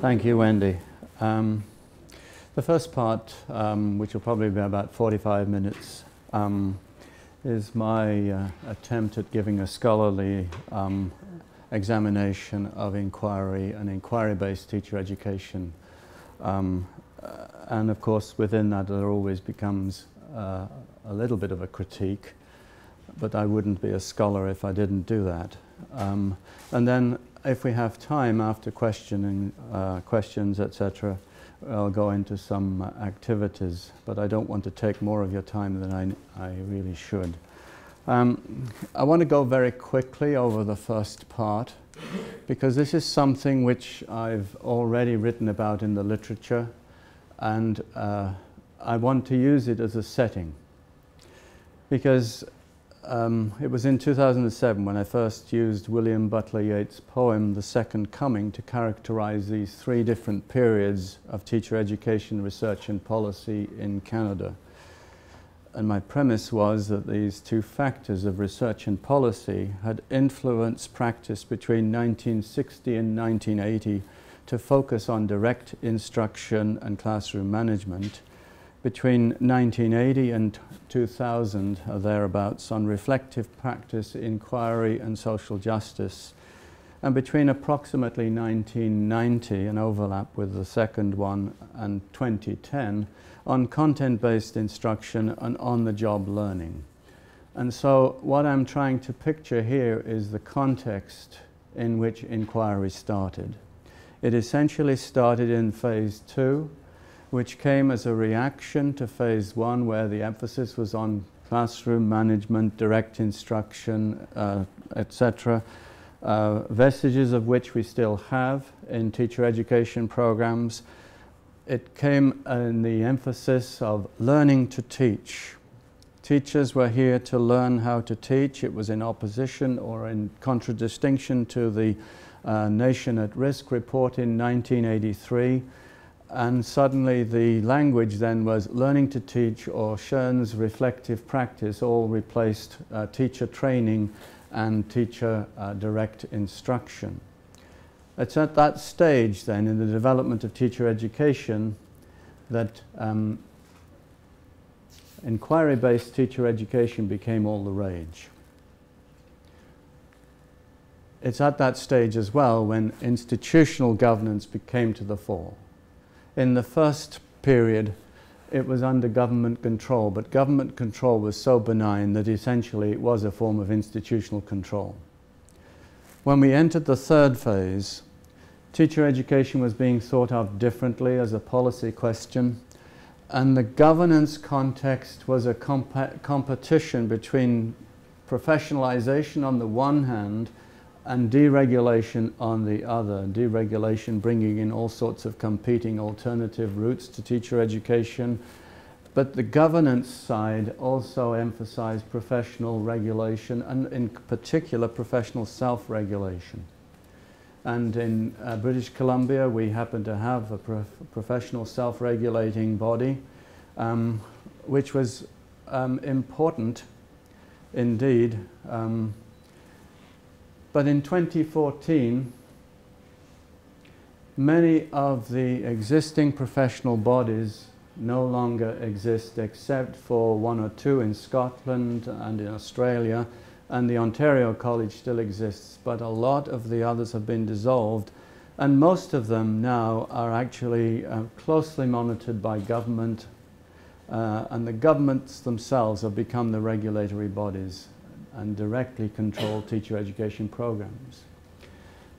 Thank you, Wendy. Um, the first part, um, which will probably be about 45 minutes, um, is my uh, attempt at giving a scholarly um, examination of inquiry and inquiry-based teacher education. Um, uh, and of course, within that, there always becomes uh, a little bit of a critique, but I wouldn't be a scholar if I didn't do that. Um, and then if we have time after questioning, uh, questions, etc., I'll go into some activities, but I don't want to take more of your time than I, I really should. Um, I want to go very quickly over the first part because this is something which I've already written about in the literature and uh, I want to use it as a setting because um, it was in 2007 when I first used William Butler Yeats' poem, The Second Coming, to characterize these three different periods of teacher education, research, and policy in Canada. And my premise was that these two factors of research and policy had influenced practice between 1960 and 1980 to focus on direct instruction and classroom management between 1980 and 2000 or uh, thereabouts on reflective practice, inquiry and social justice. And between approximately 1990, an overlap with the second one, and 2010, on content-based instruction and on-the-job learning. And so what I'm trying to picture here is the context in which inquiry started. It essentially started in phase two, which came as a reaction to phase one, where the emphasis was on classroom management, direct instruction, uh, etc., uh, vestiges of which we still have in teacher education programs. It came in the emphasis of learning to teach. Teachers were here to learn how to teach. It was in opposition or in contradistinction to the uh, Nation at Risk report in 1983 and suddenly the language then was learning to teach or Schoen's reflective practice all replaced uh, teacher training and teacher uh, direct instruction. It's at that stage then in the development of teacher education that um, inquiry-based teacher education became all the rage. It's at that stage as well when institutional governance became to the fore in the first period, it was under government control, but government control was so benign that essentially it was a form of institutional control. When we entered the third phase, teacher education was being thought of differently as a policy question, and the governance context was a comp competition between professionalization on the one hand and deregulation on the other. Deregulation bringing in all sorts of competing alternative routes to teacher education. But the governance side also emphasized professional regulation and in particular professional self-regulation. And in uh, British Columbia we happen to have a prof professional self-regulating body um, which was um, important indeed um, but in 2014, many of the existing professional bodies no longer exist except for one or two in Scotland and in Australia and the Ontario College still exists. But a lot of the others have been dissolved and most of them now are actually uh, closely monitored by government uh, and the governments themselves have become the regulatory bodies and directly control teacher education programs.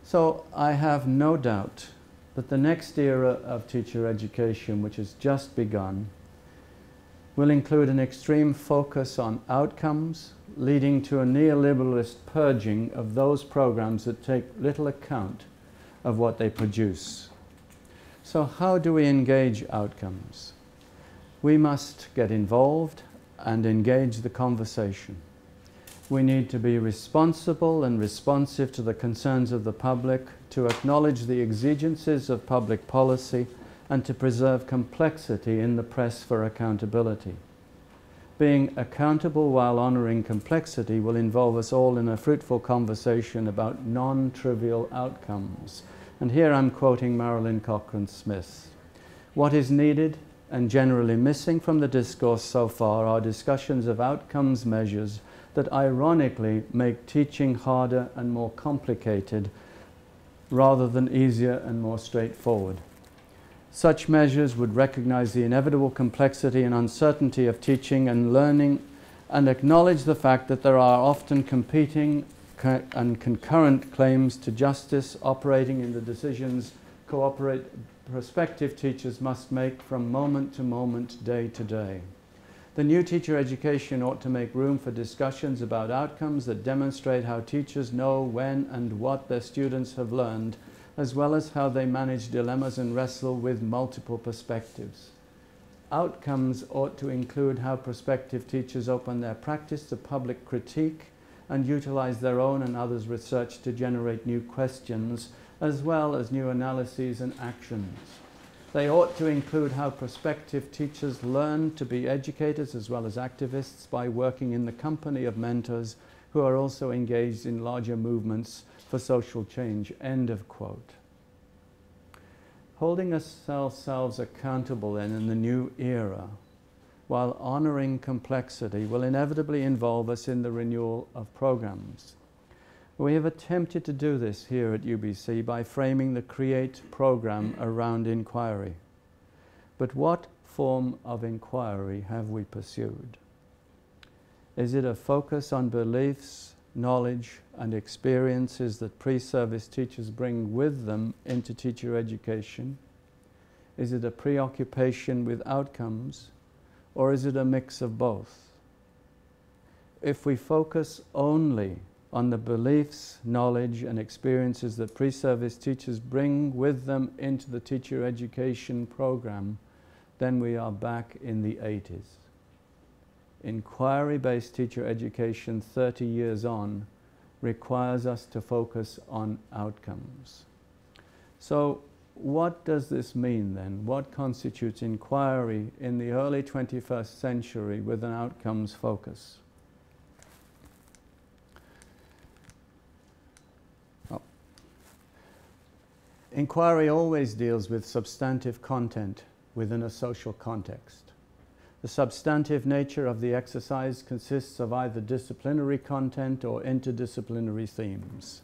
So I have no doubt that the next era of teacher education, which has just begun, will include an extreme focus on outcomes, leading to a neoliberalist purging of those programs that take little account of what they produce. So how do we engage outcomes? We must get involved and engage the conversation. We need to be responsible and responsive to the concerns of the public, to acknowledge the exigencies of public policy, and to preserve complexity in the press for accountability. Being accountable while honouring complexity will involve us all in a fruitful conversation about non-trivial outcomes, And here I'm quoting Marilyn Cochran Smith. What is needed and generally missing from the discourse so far are discussions of outcomes measures that ironically make teaching harder and more complicated rather than easier and more straightforward. Such measures would recognize the inevitable complexity and uncertainty of teaching and learning and acknowledge the fact that there are often competing co and concurrent claims to justice operating in the decisions cooperate prospective teachers must make from moment to moment, day to day. The new teacher education ought to make room for discussions about outcomes that demonstrate how teachers know when and what their students have learned, as well as how they manage dilemmas and wrestle with multiple perspectives. Outcomes ought to include how prospective teachers open their practice to public critique and utilize their own and others' research to generate new questions, as well as new analyses and actions. They ought to include how prospective teachers learn to be educators as well as activists by working in the company of mentors who are also engaged in larger movements for social change. End of quote. Holding ourselves accountable then in the new era while honoring complexity will inevitably involve us in the renewal of programs. We have attempted to do this here at UBC by framing the CREATE program around inquiry. But what form of inquiry have we pursued? Is it a focus on beliefs, knowledge, and experiences that pre-service teachers bring with them into teacher education? Is it a preoccupation with outcomes, or is it a mix of both? If we focus only on the beliefs, knowledge, and experiences that pre service teachers bring with them into the teacher education program, then we are back in the 80s. Inquiry based teacher education 30 years on requires us to focus on outcomes. So, what does this mean then? What constitutes inquiry in the early 21st century with an outcomes focus? Inquiry always deals with substantive content within a social context. The substantive nature of the exercise consists of either disciplinary content or interdisciplinary themes.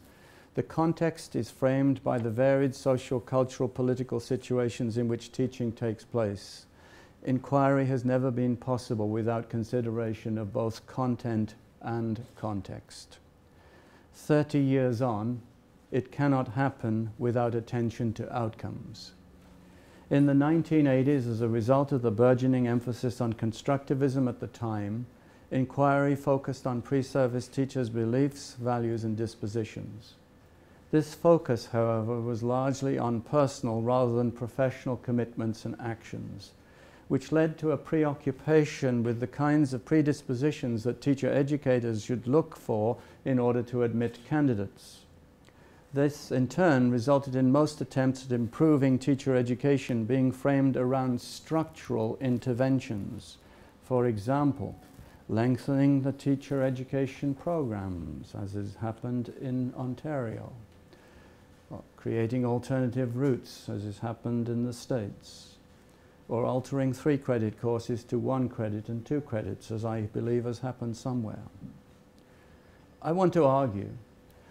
The context is framed by the varied social, cultural, political situations in which teaching takes place. Inquiry has never been possible without consideration of both content and context. 30 years on, it cannot happen without attention to outcomes. In the 1980s, as a result of the burgeoning emphasis on constructivism at the time, inquiry focused on pre-service teachers' beliefs, values, and dispositions. This focus, however, was largely on personal rather than professional commitments and actions, which led to a preoccupation with the kinds of predispositions that teacher educators should look for in order to admit candidates. This, in turn, resulted in most attempts at improving teacher education being framed around structural interventions. For example, lengthening the teacher education programs, as has happened in Ontario, or creating alternative routes, as has happened in the States, or altering three credit courses to one credit and two credits, as I believe has happened somewhere. I want to argue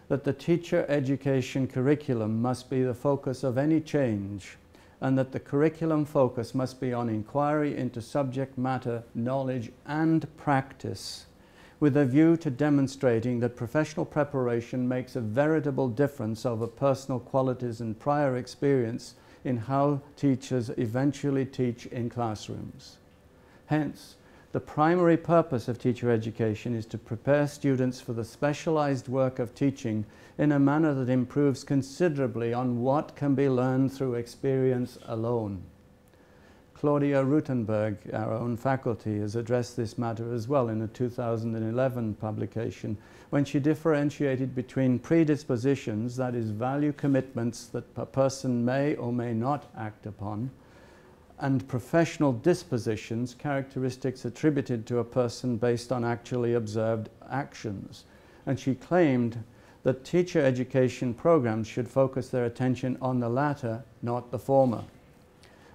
that the teacher education curriculum must be the focus of any change and that the curriculum focus must be on inquiry into subject matter, knowledge and practice with a view to demonstrating that professional preparation makes a veritable difference over personal qualities and prior experience in how teachers eventually teach in classrooms. Hence, the primary purpose of teacher education is to prepare students for the specialized work of teaching in a manner that improves considerably on what can be learned through experience alone. Claudia Ruitenberg, our own faculty, has addressed this matter as well in a 2011 publication when she differentiated between predispositions, that is, value commitments that a person may or may not act upon, and professional dispositions, characteristics attributed to a person based on actually observed actions. And she claimed that teacher education programs should focus their attention on the latter, not the former.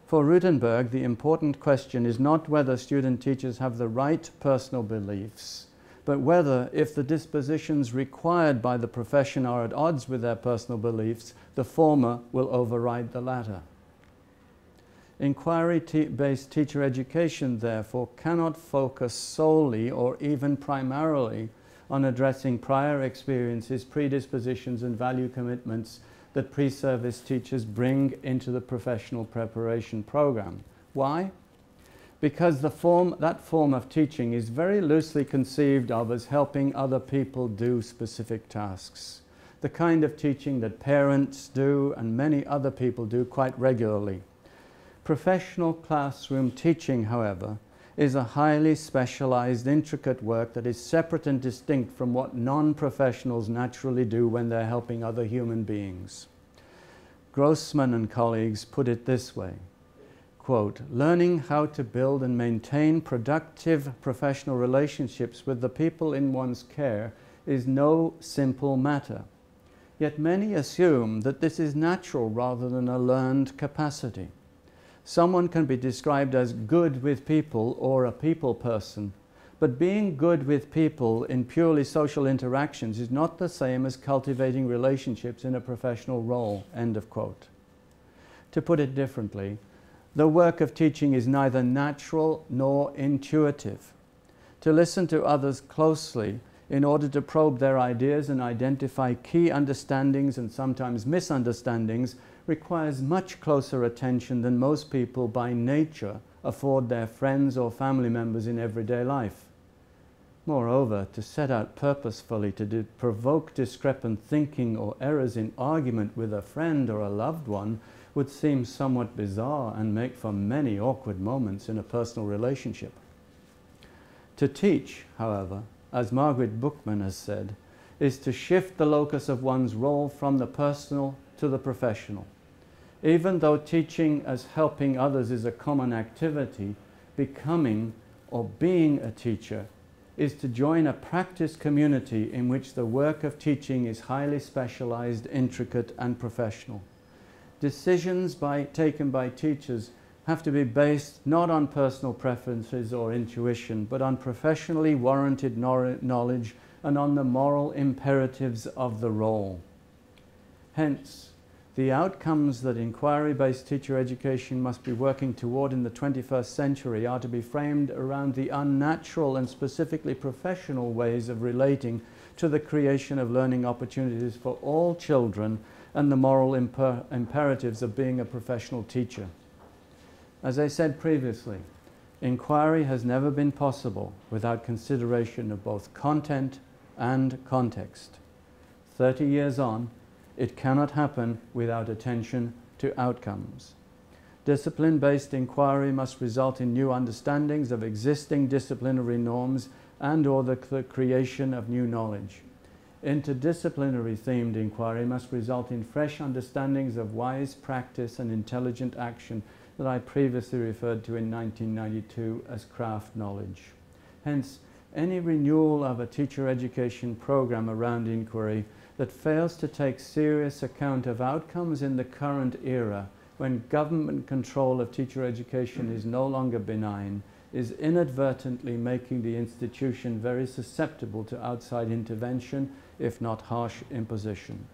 For Ruitenberg, the important question is not whether student teachers have the right personal beliefs, but whether, if the dispositions required by the profession are at odds with their personal beliefs, the former will override the latter. Inquiry based teacher education, therefore, cannot focus solely or even primarily on addressing prior experiences, predispositions, and value commitments that pre-service teachers bring into the professional preparation program. Why? Because the form, that form of teaching is very loosely conceived of as helping other people do specific tasks. The kind of teaching that parents do and many other people do quite regularly. Professional classroom teaching, however, is a highly specialized, intricate work that is separate and distinct from what non-professionals naturally do when they're helping other human beings. Grossman and colleagues put it this way, quote, learning how to build and maintain productive professional relationships with the people in one's care is no simple matter. Yet many assume that this is natural rather than a learned capacity. Someone can be described as good with people or a people person, but being good with people in purely social interactions is not the same as cultivating relationships in a professional role. End of quote. To put it differently, the work of teaching is neither natural nor intuitive. To listen to others closely in order to probe their ideas and identify key understandings and sometimes misunderstandings requires much closer attention than most people by nature afford their friends or family members in everyday life. Moreover, to set out purposefully to provoke discrepant thinking or errors in argument with a friend or a loved one would seem somewhat bizarre and make for many awkward moments in a personal relationship. To teach, however, as Margaret Buchmann has said, is to shift the locus of one's role from the personal to the professional. Even though teaching as helping others is a common activity, becoming or being a teacher is to join a practice community in which the work of teaching is highly specialized, intricate, and professional. Decisions by, taken by teachers have to be based not on personal preferences or intuition, but on professionally warranted knowledge and on the moral imperatives of the role. Hence, the outcomes that inquiry-based teacher education must be working toward in the 21st century are to be framed around the unnatural and specifically professional ways of relating to the creation of learning opportunities for all children and the moral imper imperatives of being a professional teacher. As I said previously, inquiry has never been possible without consideration of both content and context. 30 years on, it cannot happen without attention to outcomes. Discipline-based inquiry must result in new understandings of existing disciplinary norms and or the creation of new knowledge. Interdisciplinary themed inquiry must result in fresh understandings of wise practice and intelligent action that I previously referred to in 1992 as craft knowledge. Hence, any renewal of a teacher education program around inquiry that fails to take serious account of outcomes in the current era when government control of teacher education is no longer benign is inadvertently making the institution very susceptible to outside intervention, if not harsh imposition.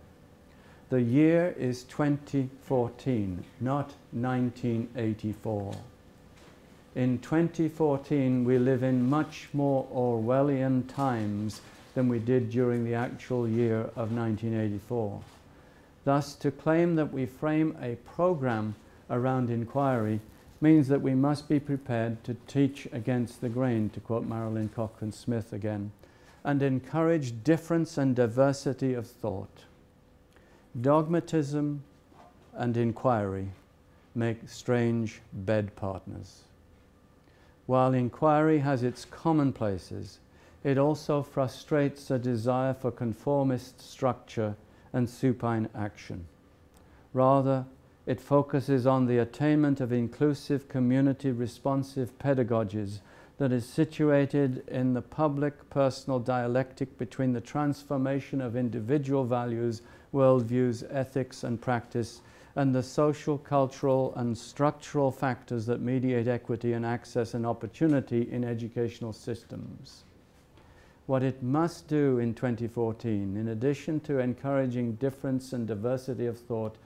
The year is 2014, not 1984. In 2014, we live in much more Orwellian times than we did during the actual year of 1984. Thus, to claim that we frame a program around inquiry means that we must be prepared to teach against the grain, to quote Marilyn Cochran Smith again, and encourage difference and diversity of thought. Dogmatism and inquiry make strange bed partners. While inquiry has its commonplaces, it also frustrates a desire for conformist structure and supine action. Rather, it focuses on the attainment of inclusive community responsive pedagogies that is situated in the public personal dialectic between the transformation of individual values, worldviews, ethics, and practice, and the social, cultural, and structural factors that mediate equity and access and opportunity in educational systems. What it must do in 2014, in addition to encouraging difference and diversity of thought,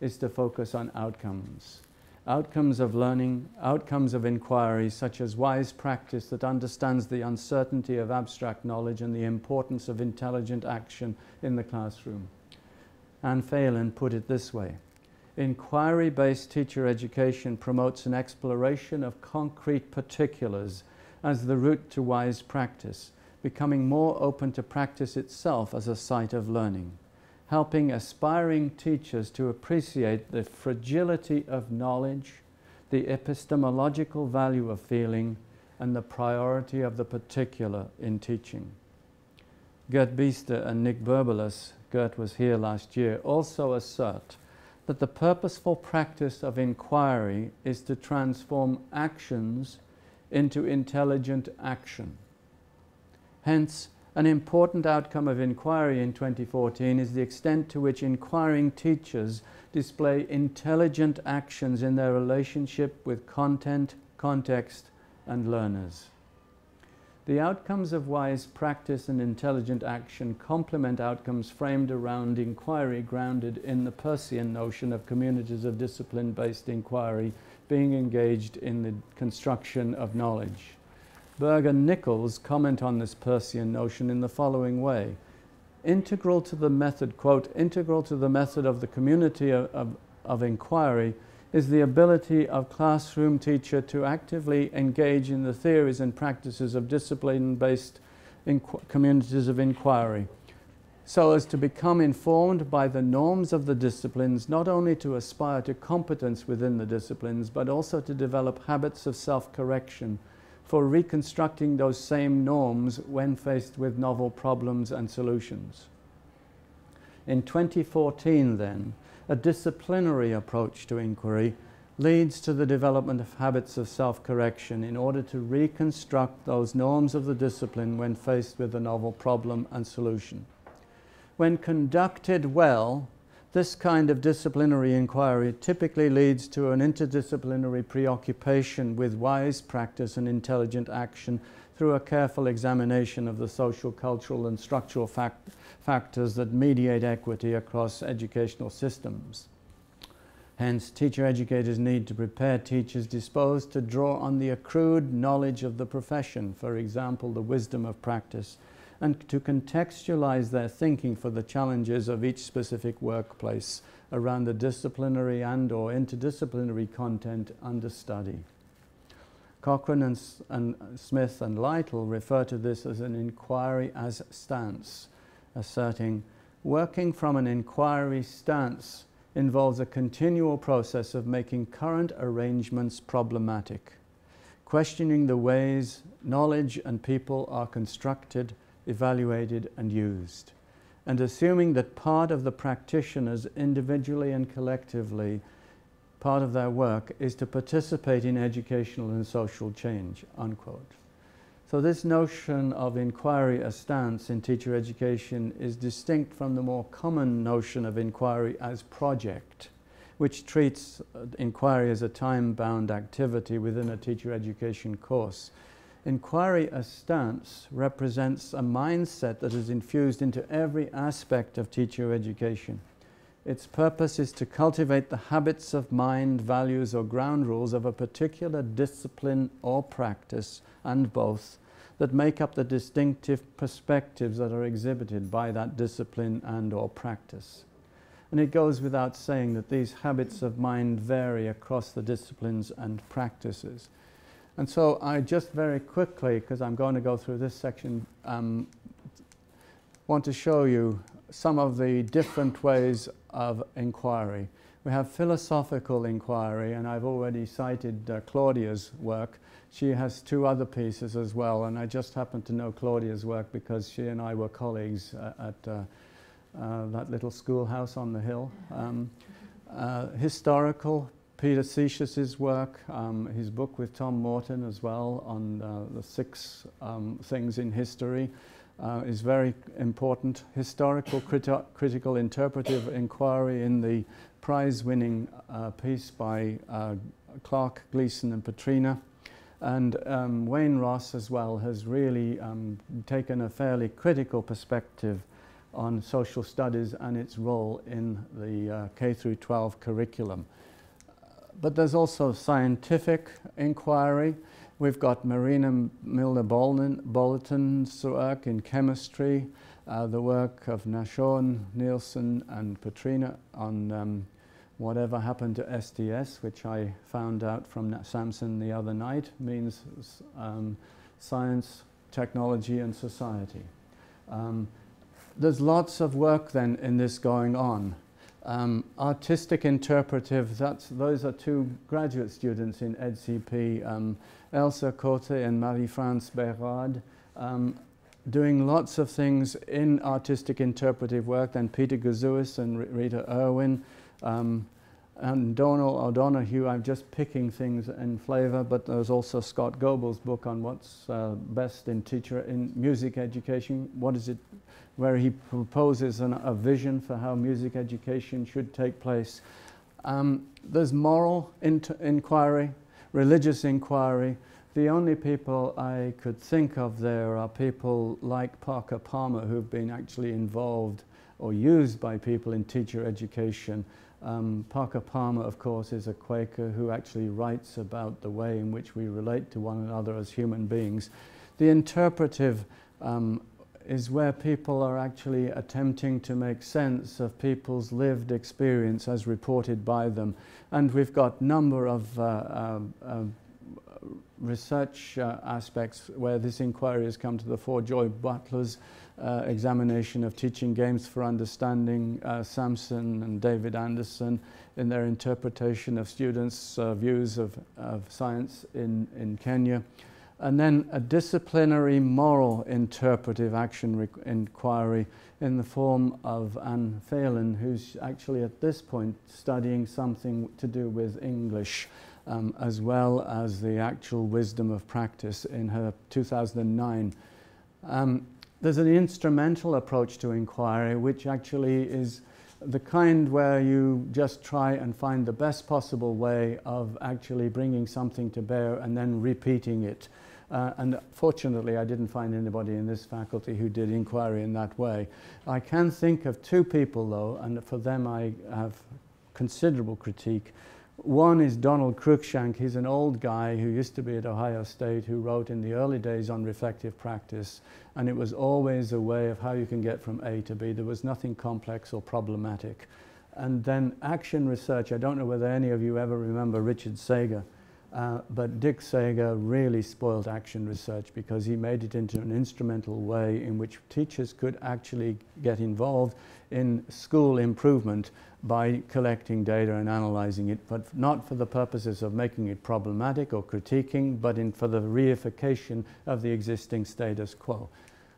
is to focus on outcomes outcomes of learning, outcomes of inquiry, such as wise practice that understands the uncertainty of abstract knowledge and the importance of intelligent action in the classroom. Anne Phelan put it this way Inquiry based teacher education promotes an exploration of concrete particulars as the route to wise practice, becoming more open to practice itself as a site of learning helping aspiring teachers to appreciate the fragility of knowledge, the epistemological value of feeling, and the priority of the particular in teaching. Gert Biesta and Nick Burbules, Gert was here last year, also assert that the purposeful practice of inquiry is to transform actions into intelligent action. Hence, an important outcome of inquiry in 2014 is the extent to which inquiring teachers display intelligent actions in their relationship with content, context, and learners. The outcomes of wise practice and intelligent action complement outcomes framed around inquiry grounded in the Peircean notion of communities of discipline based inquiry being engaged in the construction of knowledge. Burgh and Nichols comment on this Peircean notion in the following way. Integral to the method, quote, integral to the method of the community of, of, of inquiry is the ability of classroom teacher to actively engage in the theories and practices of discipline-based communities of inquiry so as to become informed by the norms of the disciplines, not only to aspire to competence within the disciplines, but also to develop habits of self-correction for reconstructing those same norms when faced with novel problems and solutions. In 2014, then, a disciplinary approach to inquiry leads to the development of habits of self correction in order to reconstruct those norms of the discipline when faced with a novel problem and solution. When conducted well, this kind of disciplinary inquiry typically leads to an interdisciplinary preoccupation with wise practice and intelligent action through a careful examination of the social, cultural, and structural fact factors that mediate equity across educational systems. Hence, teacher educators need to prepare teachers disposed to draw on the accrued knowledge of the profession, for example, the wisdom of practice, and to contextualize their thinking for the challenges of each specific workplace around the disciplinary and or interdisciplinary content under study. Cochran and, and Smith and Lytle refer to this as an inquiry as stance, asserting working from an inquiry stance involves a continual process of making current arrangements problematic, questioning the ways knowledge and people are constructed evaluated and used. And assuming that part of the practitioners individually and collectively, part of their work is to participate in educational and social change, unquote. So this notion of inquiry as stance in teacher education is distinct from the more common notion of inquiry as project, which treats uh, inquiry as a time-bound activity within a teacher education course Inquiry as stance represents a mindset that is infused into every aspect of teacher education. Its purpose is to cultivate the habits of mind, values, or ground rules of a particular discipline or practice, and both, that make up the distinctive perspectives that are exhibited by that discipline and or practice. And it goes without saying that these habits of mind vary across the disciplines and practices. And so I just very quickly, because I'm going to go through this section, um, want to show you some of the different ways of inquiry. We have philosophical inquiry, and I've already cited uh, Claudia's work. She has two other pieces as well, and I just happen to know Claudia's work because she and I were colleagues uh, at uh, uh that little schoolhouse on the hill. Um, uh, historical Peter Seixas's work, um, his book with Tom Morton as well on uh, the six um, things in history uh, is very important. Historical criti critical interpretive inquiry in the prize-winning uh, piece by uh, Clark, Gleason and Petrina. And um, Wayne Ross as well has really um, taken a fairly critical perspective on social studies and its role in the uh, K through 12 curriculum. But there's also scientific inquiry. We've got Marina Milner Bolotin's work in chemistry, uh, the work of Nashon, Nielsen, and Petrina on um, whatever happened to STS, which I found out from Samson the other night, means um, science, technology, and society. Um, there's lots of work then in this going on. Um, artistic interpretive, that's, those are two graduate students in EDCP, um, Elsa Cote and Marie-France Berard, um, doing lots of things in artistic interpretive work, then Peter Gouzouasis and Rita Irwin, um, and Donal O'Donoghue, I'm just picking things in flavour, but there's also Scott Goble's book on what's uh, best in teacher in music education. What is it, where he proposes an, a vision for how music education should take place. Um, there's moral inquiry, religious inquiry. The only people I could think of there are people like Parker Palmer who've been actually involved or used by people in teacher education um, Parker Palmer, of course, is a Quaker who actually writes about the way in which we relate to one another as human beings. The interpretive um, is where people are actually attempting to make sense of people's lived experience as reported by them. And we've got a number of uh, uh, uh, research uh, aspects where this inquiry has come to the fore. Joy Butler's uh, examination of teaching games for understanding, uh, Samson and David Anderson in their interpretation of students' views of, of science in, in Kenya. And then a disciplinary moral interpretive action inquiry in the form of Anne Phelan, who's actually at this point studying something to do with English. Um, as well as the actual wisdom of practice in her 2009 um, there's an instrumental approach to inquiry, which actually is the kind where you just try and find the best possible way of actually bringing something to bear and then repeating it. Uh, and fortunately, I didn't find anybody in this faculty who did inquiry in that way. I can think of two people, though, and for them I have considerable critique. One is Donald Cruickshank. He's an old guy who used to be at Ohio State who wrote in the early days on reflective practice. And it was always a way of how you can get from A to B. There was nothing complex or problematic. And then action research. I don't know whether any of you ever remember Richard Sagor. Uh, but Dick Sagor really spoiled action research because he made it into an instrumental way in which teachers could actually get involved in school improvement by collecting data and analyzing it, but not for the purposes of making it problematic or critiquing, but in, for the reification of the existing status quo.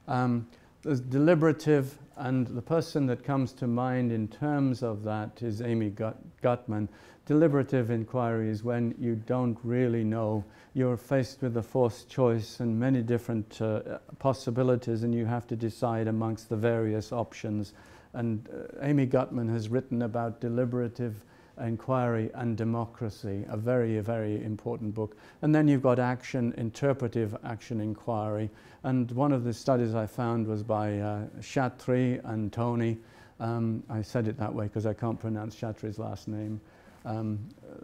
Um, there's deliberative, and the person that comes to mind in terms of that is Amy Gut Gutmann. Deliberative inquiry is when you don't really know. You're faced with a forced choice and many different uh, possibilities, and you have to decide amongst the various options and uh, Amy Gutmann has written about deliberative inquiry and democracy, a very, very important book. And then you've got action, interpretive action inquiry. And one of the studies I found was by uh, Chatri and Tony. Um, I said it that way because I can't pronounce Chatri's last name um,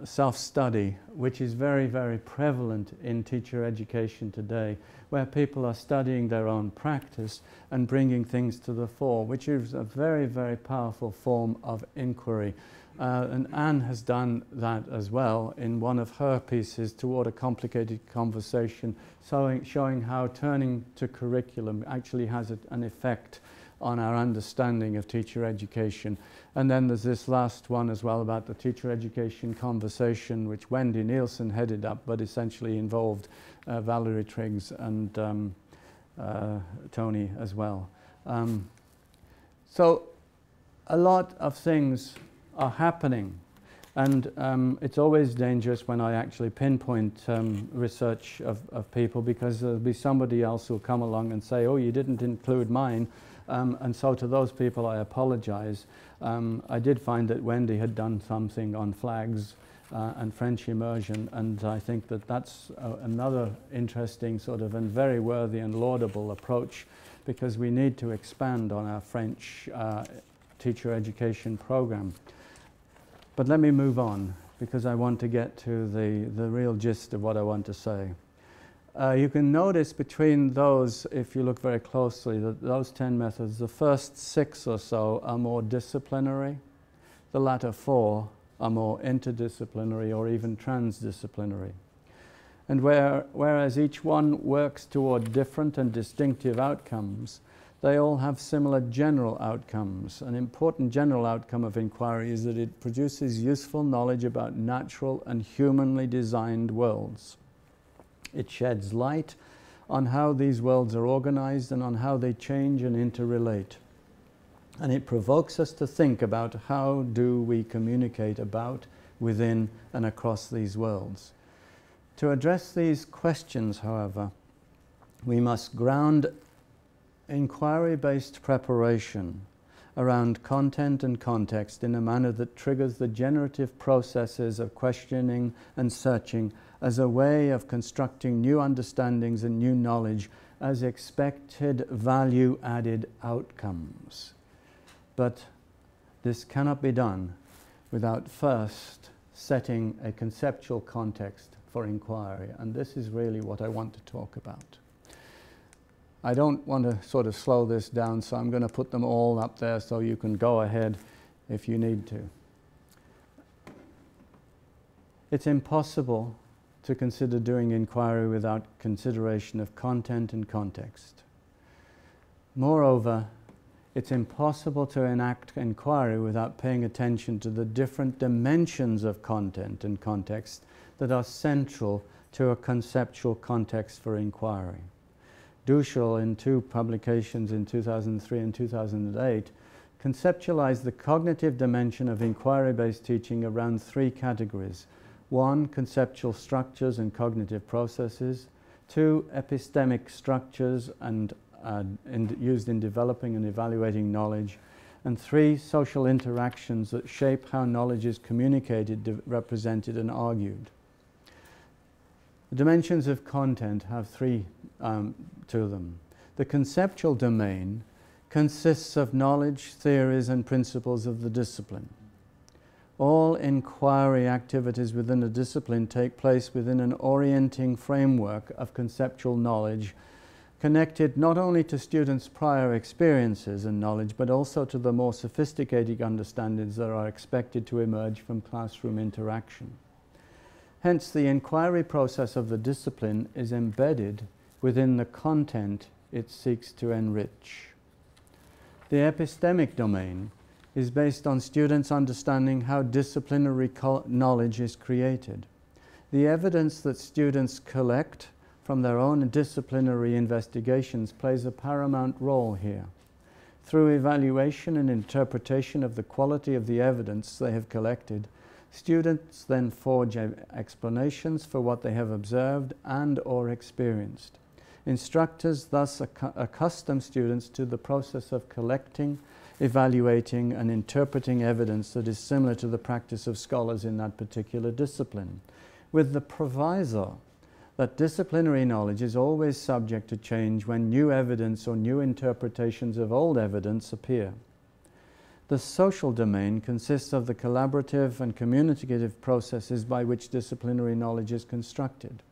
self-study, which is very, very prevalent in teacher education today, where people are studying their own practice and bringing things to the fore, which is a very, very powerful form of inquiry. Uh, and Anne has done that as well in one of her pieces, Toward a Complicated Conversation, showing, showing how turning to curriculum actually has a, an effect on our understanding of teacher education. And then there's this last one as well about the teacher education conversation, which Wendy Nielsen headed up, but essentially involved uh, Valerie Triggs and um, uh, Tony as well. Um, so a lot of things are happening. And um, it's always dangerous when I actually pinpoint um, research of, of people because there'll be somebody else who'll come along and say, oh, you didn't include mine. Um, and so to those people, I apologize. Um, I did find that Wendy had done something on flags uh, and French immersion, and I think that that's uh, another interesting sort of and very worthy and laudable approach because we need to expand on our French uh, teacher education program. But let me move on because I want to get to the, the real gist of what I want to say. Uh, you can notice between those, if you look very closely, that those 10 methods, the first six or so are more disciplinary, the latter four are more interdisciplinary or even transdisciplinary. And where, whereas each one works toward different and distinctive outcomes, they all have similar general outcomes. An important general outcome of inquiry is that it produces useful knowledge about natural and humanly designed worlds. It sheds light on how these worlds are organized and on how they change and interrelate. And it provokes us to think about how do we communicate about, within, and across these worlds. To address these questions, however, we must ground inquiry based preparation around content and context in a manner that triggers the generative processes of questioning and searching as a way of constructing new understandings and new knowledge as expected value added outcomes. But this cannot be done without first setting a conceptual context for inquiry, and this is really what I want to talk about. I don't want to sort of slow this down, so I'm going to put them all up there so you can go ahead if you need to. It's impossible to consider doing inquiry without consideration of content and context. Moreover, it's impossible to enact inquiry without paying attention to the different dimensions of content and context that are central to a conceptual context for inquiry. Duschl, in two publications in 2003 and 2008, conceptualized the cognitive dimension of inquiry based teaching around three categories. One, conceptual structures and cognitive processes, two, epistemic structures and uh, used in developing and evaluating knowledge, and three, social interactions that shape how knowledge is communicated, represented, and argued. The dimensions of content have three um, to them. The conceptual domain consists of knowledge, theories, and principles of the discipline. All inquiry activities within a discipline take place within an orienting framework of conceptual knowledge connected not only to students' prior experiences and knowledge, but also to the more sophisticated understandings that are expected to emerge from classroom interaction. Hence, the inquiry process of the discipline is embedded within the content it seeks to enrich. The epistemic domain is based on students understanding how disciplinary knowledge is created. The evidence that students collect from their own disciplinary investigations plays a paramount role here. Through evaluation and interpretation of the quality of the evidence they have collected, Students then forge explanations for what they have observed and or experienced. Instructors thus accustom students to the process of collecting, evaluating and interpreting evidence that is similar to the practice of scholars in that particular discipline, with the proviso that disciplinary knowledge is always subject to change when new evidence or new interpretations of old evidence appear. The social domain consists of the collaborative and communicative processes by which disciplinary knowledge is constructed.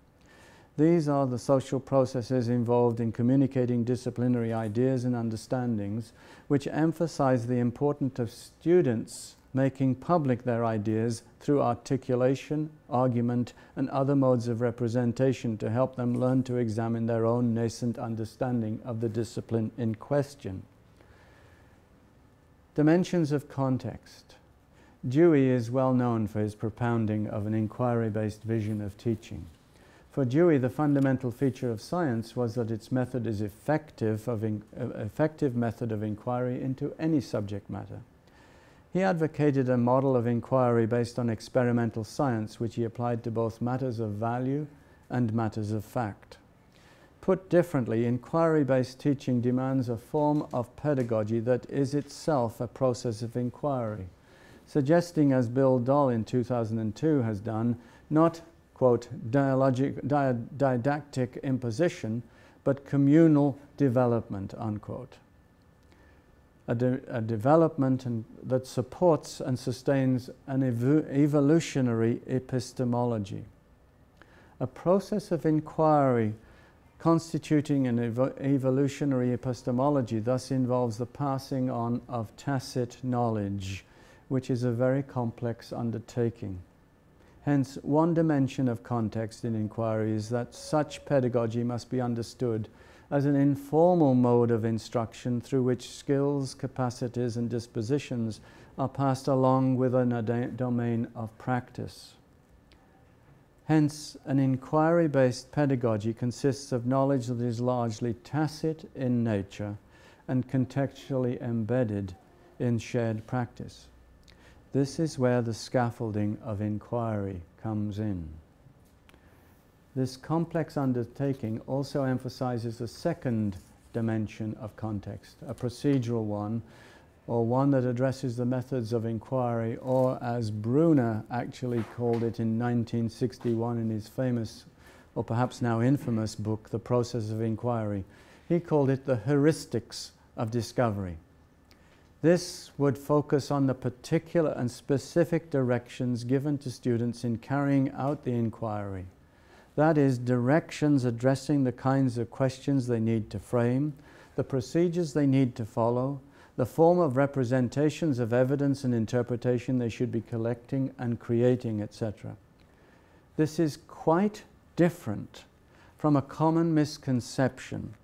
These are the social processes involved in communicating disciplinary ideas and understandings, which emphasize the importance of students making public their ideas through articulation, argument, and other modes of representation to help them learn to examine their own nascent understanding of the discipline in question. Dimensions of context. Dewey is well known for his propounding of an inquiry based vision of teaching. For Dewey, the fundamental feature of science was that its method is effective, of in, uh, effective method of inquiry into any subject matter. He advocated a model of inquiry based on experimental science, which he applied to both matters of value and matters of fact. Put differently, inquiry based teaching demands a form of pedagogy that is itself a process of inquiry, suggesting, as Bill Doll in 2002 has done, not, quote, dialogic, di- didactic imposition, but communal development, unquote a, de a development and, that supports and sustains an ev evolutionary epistemology. A process of inquiry constituting an ev evolutionary epistemology thus involves the passing on of tacit knowledge, which is a very complex undertaking. Hence, one dimension of context in inquiry is that such pedagogy must be understood as an informal mode of instruction through which skills, capacities, and dispositions are passed along within a domain of practice. Hence, an inquiry based pedagogy consists of knowledge that is largely tacit in nature and contextually embedded in shared practice. This is where the scaffolding of inquiry comes in. This complex undertaking also emphasizes a second dimension of context, a procedural one, or one that addresses the methods of inquiry, or as Bruner actually called it in 1961 in his famous, or perhaps now infamous book, The Process of Inquiry. He called it the heuristics of discovery. This would focus on the particular and specific directions given to students in carrying out the inquiry. That is, directions addressing the kinds of questions they need to frame, the procedures they need to follow, the form of representations of evidence and interpretation they should be collecting and creating, etc. This is quite different from a common misconception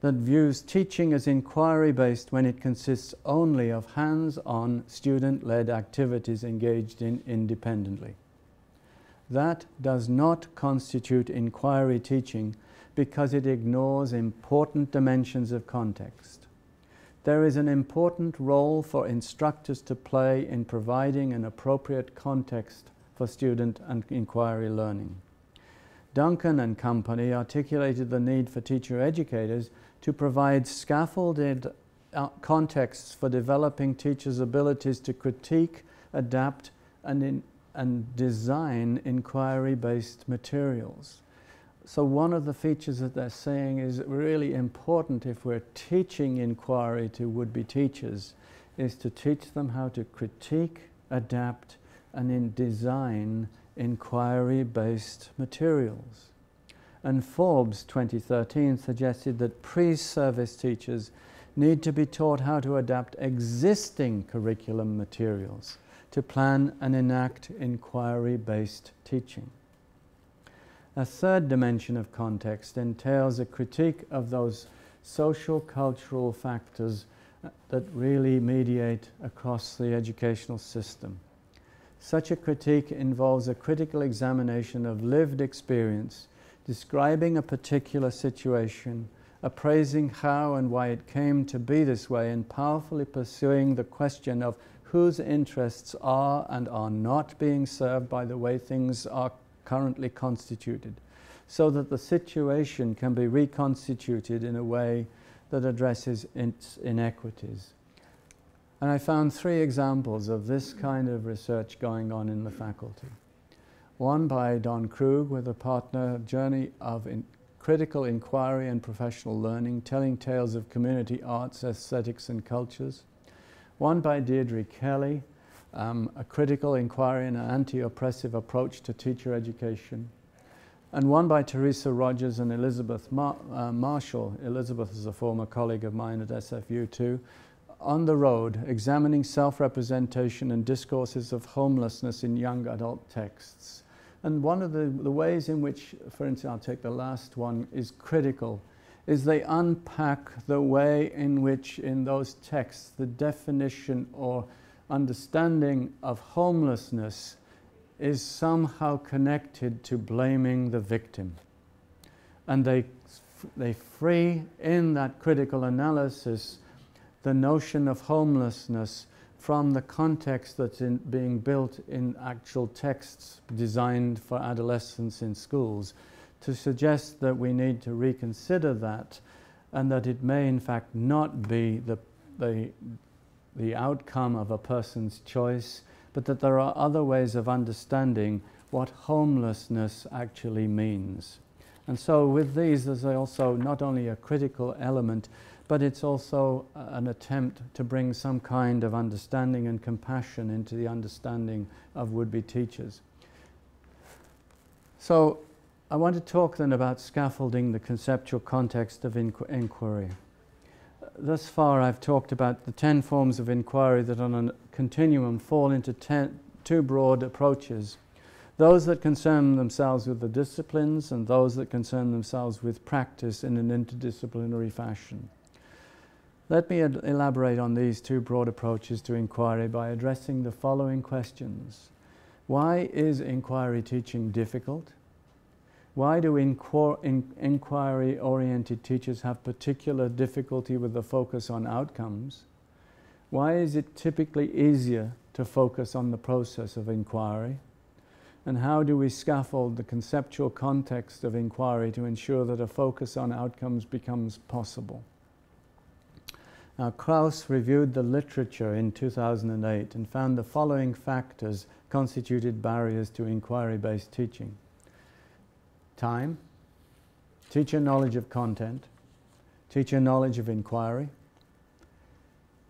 that views teaching as inquiry based when it consists only of hands on student led activities engaged in independently. That does not constitute inquiry teaching because it ignores important dimensions of context. There is an important role for instructors to play in providing an appropriate context for student and inquiry learning. Duncan and company articulated the need for teacher educators to provide scaffolded uh, contexts for developing teachers' abilities to critique, adapt, and in, and design inquiry based materials. So, one of the features that they're saying is really important if we're teaching inquiry to would be teachers is to teach them how to critique, adapt, and in design inquiry based materials. And Forbes 2013 suggested that pre service teachers need to be taught how to adapt existing curriculum materials to plan and enact inquiry based teaching. A third dimension of context entails a critique of those social cultural factors uh, that really mediate across the educational system. Such a critique involves a critical examination of lived experience, describing a particular situation, appraising how and why it came to be this way, and powerfully pursuing the question of whose interests are and are not being served by the way things are currently constituted, so that the situation can be reconstituted in a way that addresses its inequities. And I found three examples of this kind of research going on in the faculty. One by Don Krug with a partner, Journey of in Critical Inquiry and Professional Learning, telling tales of community arts, aesthetics, and cultures one by Deirdre Kelly, um, a critical inquiry and an anti-oppressive approach to teacher education, and one by Teresa Rogers and Elizabeth Mar uh, Marshall. Elizabeth is a former colleague of mine at SFU too. On the Road, examining self-representation and discourses of homelessness in young adult texts. And one of the, the ways in which, for instance, I'll take the last one, is critical is they unpack the way in which, in those texts, the definition or understanding of homelessness is somehow connected to blaming the victim. And they, they free in that critical analysis the notion of homelessness from the context that's in being built in actual texts designed for adolescents in schools to suggest that we need to reconsider that and that it may in fact not be the, the, the outcome of a person's choice, but that there are other ways of understanding what homelessness actually means. And so, with these, there's also not only a critical element, but it's also an attempt to bring some kind of understanding and compassion into the understanding of would be teachers. So, I want to talk then about scaffolding the conceptual context of inqu- inquiry. Thus far, I've talked about the 10 forms of inquiry that on a continuum fall into ten, two broad approaches those that concern themselves with the disciplines and those that concern themselves with practice in an interdisciplinary fashion. Let me ad- elaborate on these two broad approaches to inquiry by addressing the following questions. Why is inquiry teaching difficult? Why do inquir- in- inquiry oriented teachers have particular difficulty with the focus on outcomes? Why is it typically easier to focus on the process of inquiry? And how do we scaffold the conceptual context of inquiry to ensure that a focus on outcomes becomes possible? Now, Krauss reviewed the literature in 2008 and found the following factors constituted barriers to inquiry based teaching time, teacher knowledge of content, teacher knowledge of inquiry,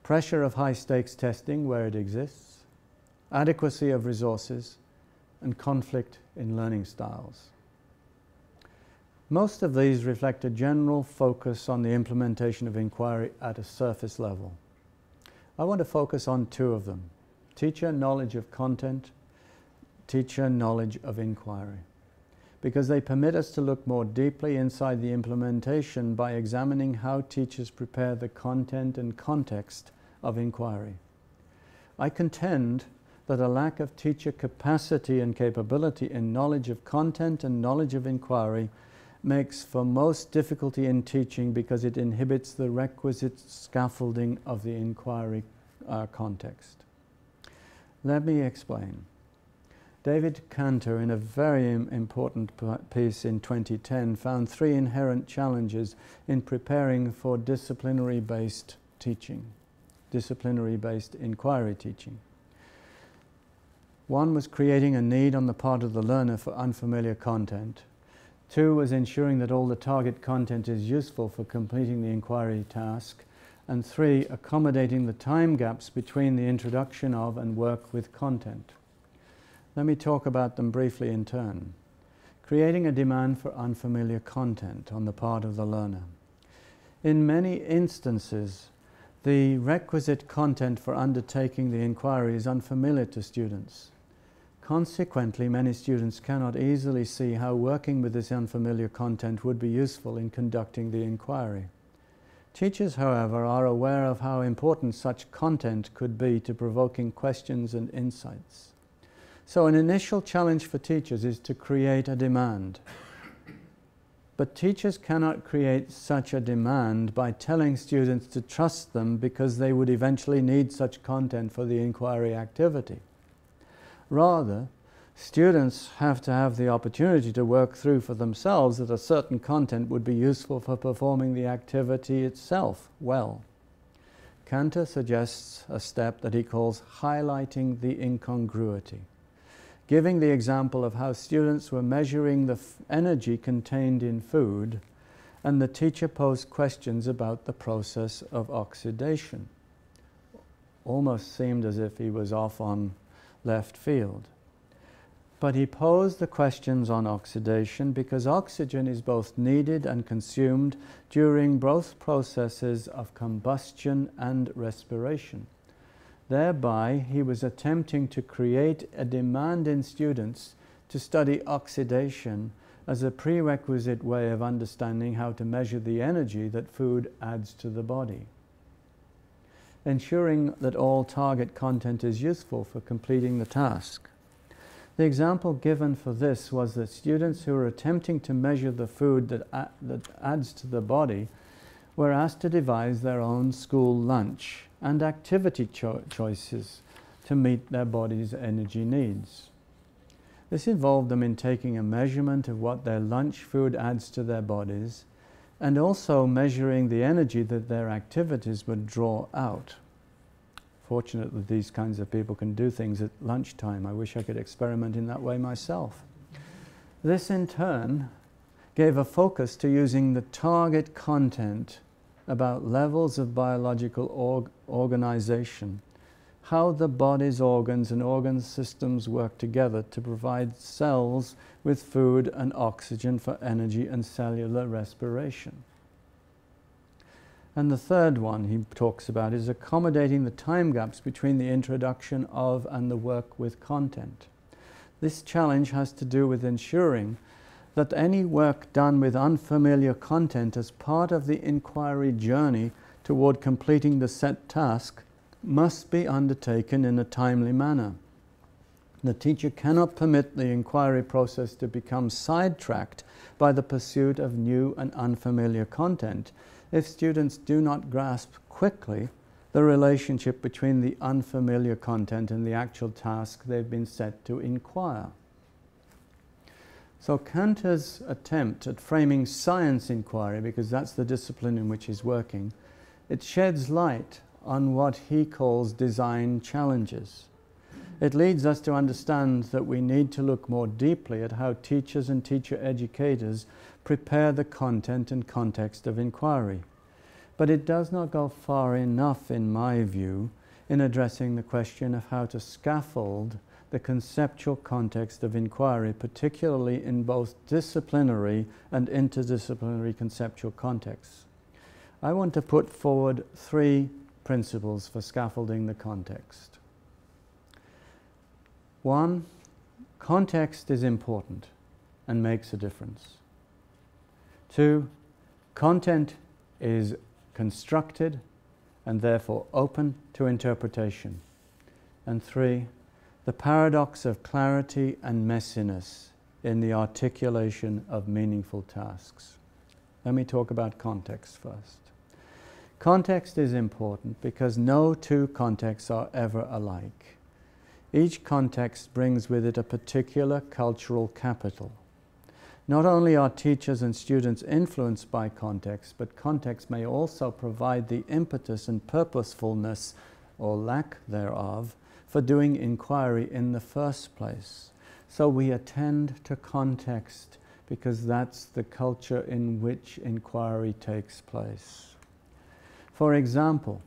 pressure of high stakes testing where it exists, adequacy of resources, and conflict in learning styles. Most of these reflect a general focus on the implementation of inquiry at a surface level. I want to focus on two of them teacher knowledge of content, teacher knowledge of inquiry, because they permit us to look more deeply inside the implementation by examining how teachers prepare the content and context of inquiry. I contend that a lack of teacher capacity and capability in knowledge of content and knowledge of inquiry makes for most difficulty in teaching because it inhibits the requisite scaffolding of the inquiry uh, context. Let me explain. David Kanter, in a very important piece in 2010, found three inherent challenges in preparing for disciplinary based teaching, disciplinary based inquiry teaching. One was creating a need on the part of the learner for unfamiliar content. Two was ensuring that all the target content is useful for completing the inquiry task. And three, accommodating the time gaps between the introduction of and work with content. Let me talk about them briefly in turn. Creating a demand for unfamiliar content on the part of the learner. In many instances, the requisite content for undertaking the inquiry is unfamiliar to students. Consequently, many students cannot easily see how working with this unfamiliar content would be useful in conducting the inquiry. Teachers, however, are aware of how important such content could be to provoking questions and insights. So, an initial challenge for teachers is to create a demand. But teachers cannot create such a demand by telling students to trust them because they would eventually need such content for the inquiry activity. Rather, students have to have the opportunity to work through for themselves that a certain content would be useful for performing the activity itself well. Kanter suggests a step that he calls highlighting the incongruity, giving the example of how students were measuring the energy contained in food and the teacher posed questions about the process of oxidation. Almost seemed as if he was off on left field. But he posed the questions on oxidation because oxygen is both needed and consumed during both processes of combustion and respiration. Thereby, he was attempting to create a demand in students to study oxidation as a prerequisite way of understanding how to measure the energy that food adds to the body ensuring that all target content is useful for completing the task. The example given for this was that students who were attempting to measure the food that, that adds to the body were asked to devise their own school lunch and activity cho choices to meet their body's energy needs. This involved them in taking a measurement of what their lunch food adds to their bodies and also measuring the energy that their activities would draw out. Fortunately, these kinds of people can do things at lunchtime. I wish I could experiment in that way myself. This in turn gave a focus to using the target content about levels of biological org organization, how the body's organs and organ systems work together to provide cells with food and oxygen for energy and cellular respiration. And the third one he talks about is accommodating the time gaps between the introduction of and the work with content. This challenge has to do with ensuring that any work done with unfamiliar content as part of the inquiry journey toward completing the set task must be undertaken in a timely manner. The teacher cannot permit the inquiry process to become sidetracked by the pursuit of new and unfamiliar content if students do not grasp quickly the relationship between the unfamiliar content and the actual task they've been set to inquire. So Kanter's attempt at framing science inquiry, because that's the discipline in which he's working, it sheds light on what he calls design challenges. It leads us to understand that we need to look more deeply at how teachers and teacher educators prepare the content and context of inquiry. But it does not go far enough, in my view, in addressing the question of how to scaffold the conceptual context of inquiry, particularly in both disciplinary and interdisciplinary conceptual contexts. I want to put forward three principles for scaffolding the context. One, context is important and makes a difference. Two, content is constructed and therefore open to interpretation. And three, the paradox of clarity and messiness in the articulation of meaningful tasks. Let me talk about context first. Context is important because no two contexts are ever alike. Each context brings with it a particular cultural capital. Not only are teachers and students influenced by context, but context may also provide the impetus and purposefulness, or lack thereof, for doing inquiry in the first place. So we attend to context because that's the culture in which inquiry takes place. For example,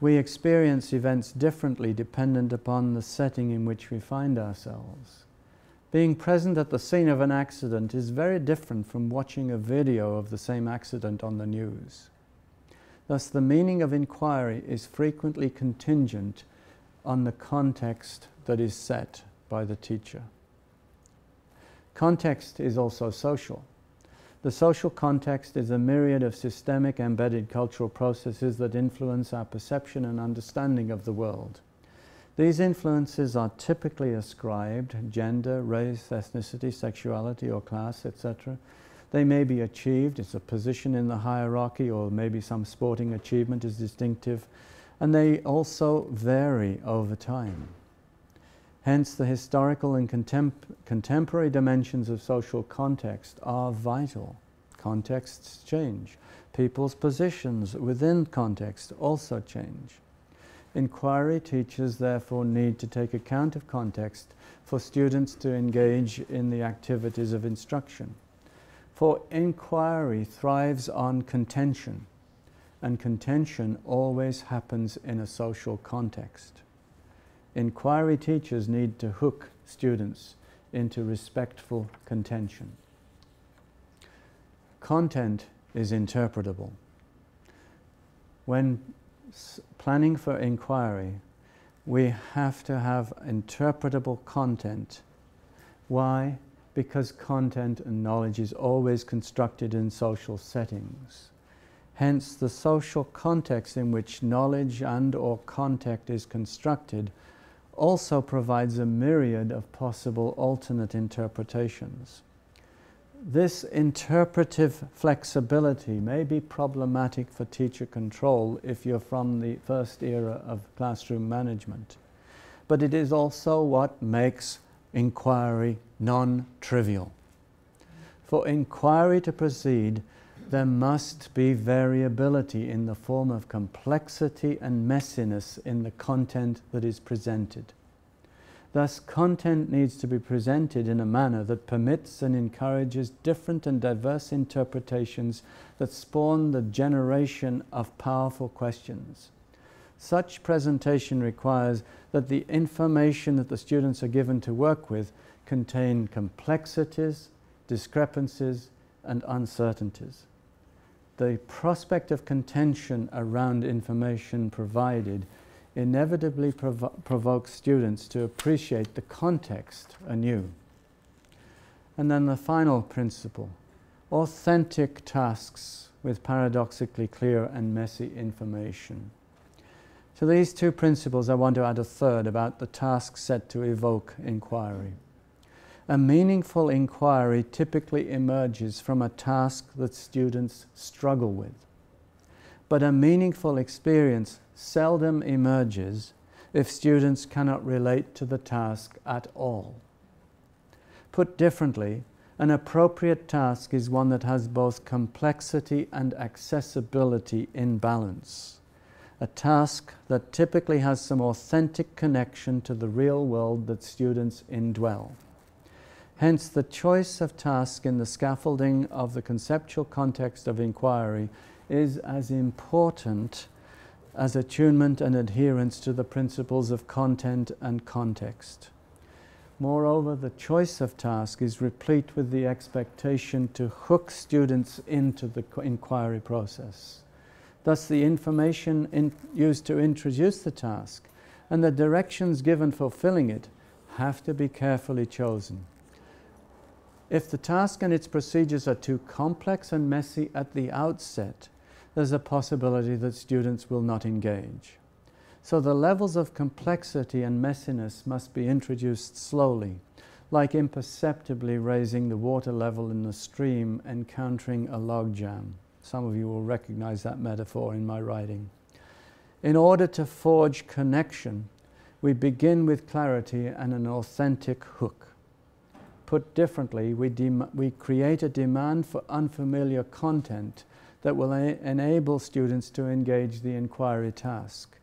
we experience events differently dependent upon the setting in which we find ourselves. Being present at the scene of an accident is very different from watching a video of the same accident on the news. Thus, the meaning of inquiry is frequently contingent on the context that is set by the teacher. Context is also social. The social context is a myriad of systemic embedded cultural processes that influence our perception and understanding of the world. These influences are typically ascribed gender, race, ethnicity, sexuality, or class, etc. They may be achieved, it's a position in the hierarchy, or maybe some sporting achievement is distinctive and they also vary over time. Hence, the historical and contem contemporary dimensions of social context are vital. Contexts change. People's positions within context also change. Inquiry teachers therefore need to take account of context for students to engage in the activities of instruction. For inquiry thrives on contention and contention always happens in a social context. Inquiry teachers need to hook students into respectful contention. Content is interpretable. When planning for inquiry, we have to have interpretable content. Why? Because content and knowledge is always constructed in social settings. Hence, the social context in which knowledge and or contact is constructed also provides a myriad of possible alternate interpretations. this interpretive flexibility may be problematic for teacher control if you're from the first era of classroom management. But it is also what makes inquiry non trivial. For inquiry to proceed, there must be variability in the form of complexity and messiness in the content that is presented. Thus, content needs to be presented in a manner that permits and encourages different and diverse interpretations that spawn the generation of powerful questions. Such presentation requires that the information that the students are given to work with contain complexities, discrepancies, and uncertainties. The prospect of contention around information provided inevitably provo- provokes students to appreciate the context anew. And then the final principle authentic tasks with paradoxically clear and messy information. To these two principles, I want to add a third about the task set to evoke inquiry. A meaningful inquiry typically emerges from a task that students struggle with. But a meaningful experience seldom emerges if students cannot relate to the task at all. Put differently, an appropriate task is one that has both complexity and accessibility in balance. A task that typically has some authentic connection to the real world that students indwell. Hence, the choice of task in the scaffolding of the conceptual context of inquiry is as important as attunement and adherence to the principles of content and context. Moreover, the choice of task is replete with the expectation to hook students into the inquiry process. Thus, the information in, used to introduce the task and the directions given for filling it have to be carefully chosen. If the task and its procedures are too complex and messy at the outset, there's a possibility that students will not engage. So the levels of complexity and messiness must be introduced slowly, like imperceptibly raising the water level in the stream encountering a log jam. Some of you will recognize that metaphor in my writing. In order to forge connection, we begin with clarity and an authentic hook. Put differently, we, we create a demand for unfamiliar content that will enable students to engage the inquiry task.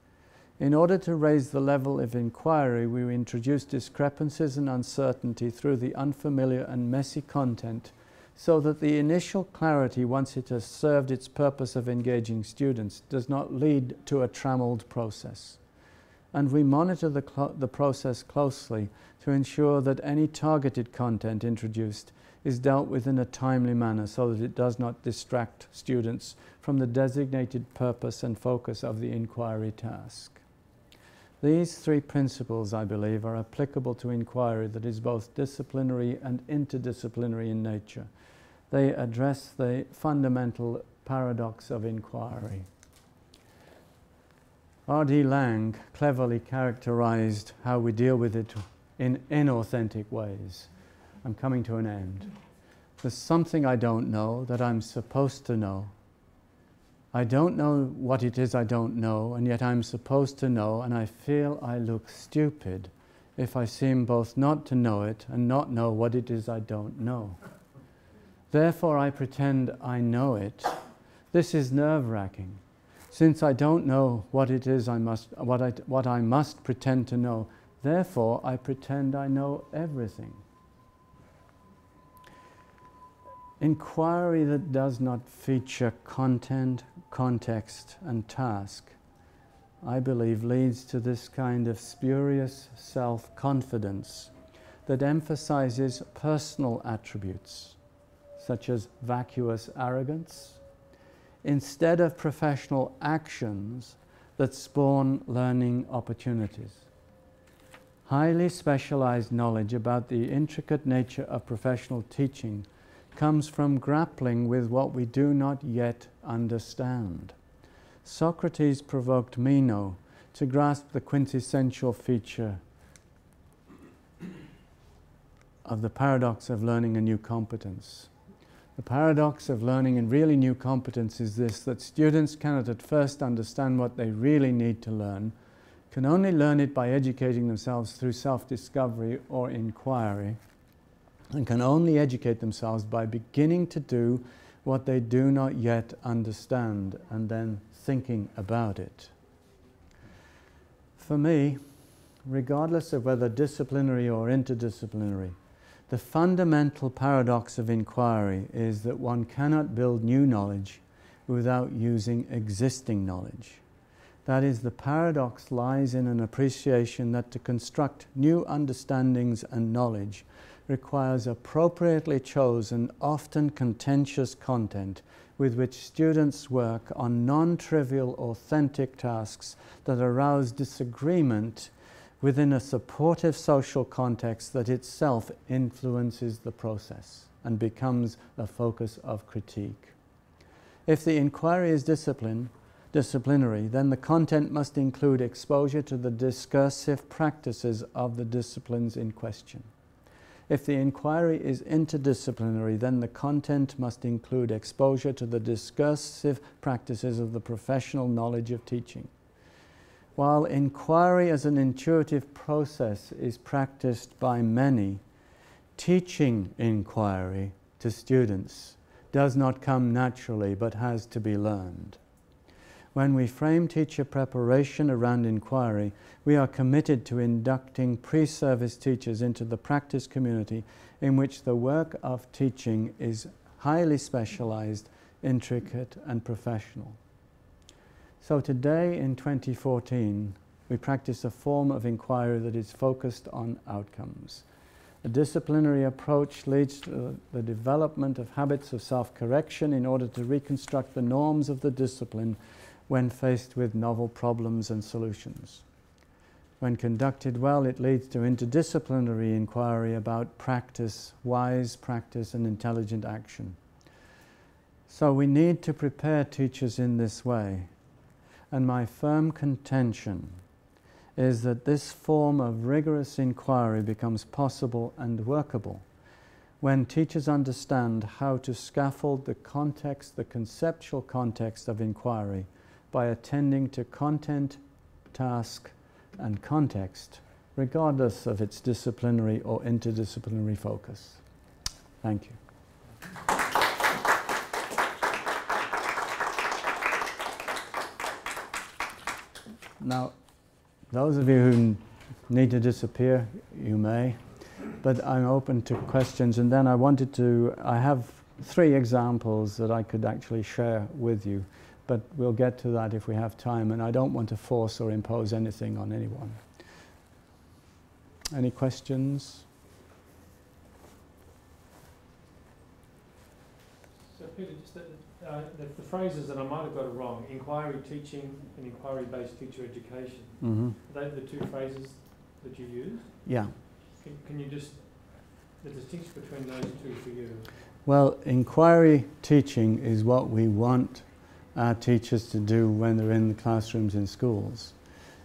In order to raise the level of inquiry, we introduce discrepancies and uncertainty through the unfamiliar and messy content so that the initial clarity, once it has served its purpose of engaging students, does not lead to a trammeled process. And we monitor the, the process closely to ensure that any targeted content introduced is dealt with in a timely manner so that it does not distract students from the designated purpose and focus of the inquiry task. These three principles, I believe, are applicable to inquiry that is both disciplinary and interdisciplinary in nature. They address the fundamental paradox of inquiry. R.D. Laing cleverly characterized how we deal with it in inauthentic ways. I'm coming to an end. There's something I don't know that I'm supposed to know. I don't know what it is I don't know, and yet I'm supposed to know, and I feel I look stupid if I seem both not to know it and not know what it is I don't know. Therefore, I pretend I know it. This is nerve wracking. Since I don't know what it is I must, what I, what I must pretend to know, therefore I pretend I know everything. Inquiry that does not feature content, context, and task, I believe, leads to this kind of spurious self confidence that emphasizes personal attributes, such as vacuous arrogance, instead of professional actions that spawn learning opportunities. Highly specialized knowledge about the intricate nature of professional teaching comes from grappling with what we do not yet understand. Socrates provoked Meno to grasp the quintessential feature of the paradox of learning a new competence. The paradox of learning in really new competence is this that students cannot at first understand what they really need to learn, can only learn it by educating themselves through self discovery or inquiry, and can only educate themselves by beginning to do what they do not yet understand and then thinking about it. For me, regardless of whether disciplinary or interdisciplinary, the fundamental paradox of inquiry is that one cannot build new knowledge without using existing knowledge. That is, the paradox lies in an appreciation that to construct new understandings and knowledge requires appropriately chosen, often contentious content with which students work on non trivial, authentic tasks that arouse disagreement within a supportive social context that itself influences the process and becomes a focus of critique. If the inquiry is discipline, disciplinary, then the content must include exposure to the discursive practices of the disciplines in question. If the inquiry is interdisciplinary, then the content must include exposure to the discursive practices of the professional knowledge of teaching. While inquiry as an intuitive process is practiced by many, teaching inquiry to students does not come naturally but has to be learned. When we frame teacher preparation around inquiry, we are committed to inducting pre service teachers into the practice community in which the work of teaching is highly specialized, intricate, and professional. So today in 2014, we practice a form of inquiry that is focused on outcomes. A disciplinary approach leads to the development of habits of self correction in order to reconstruct the norms of the discipline when faced with novel problems and solutions. When conducted well, it leads to interdisciplinary inquiry about practice, wise practice, and intelligent action. So we need to prepare teachers in this way and my firm contention is that this form of rigorous inquiry becomes possible and workable when teachers understand how to scaffold the context, the conceptual context of inquiry by attending to content, task, and context, regardless of its disciplinary or interdisciplinary focus. Thank you. Now, those of you who need to disappear, you may, but I'm open to questions. And then I wanted to, I have three examples that I could actually share with you, but we'll get to that if we have time. And I don't want to force or impose anything on anyone. Any questions? So, Peter, just uh, the, the, phrases that I might have got it wrong inquiry teaching and inquiry based teacher education. Mm-hmm. Are they the two phrases that you use? Yeah. Can, can you just, the distinction between those two for you? Well, inquiry teaching is what we want our teachers to do when they're in the classrooms in schools.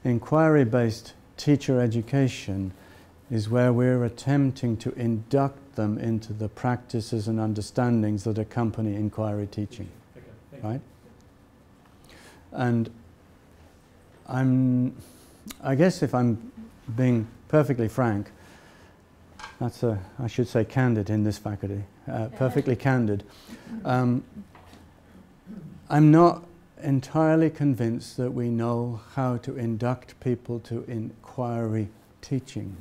Inquiry based teacher education is where we're attempting to induct them into the practices and understandings that accompany inquiry teaching. Okay, right? And I'm, I guess if I'm being perfectly frank, that's a, I should say candid in this faculty, uh, perfectly candid. Um, I'm not entirely convinced that we know how to induct people to inquiry teaching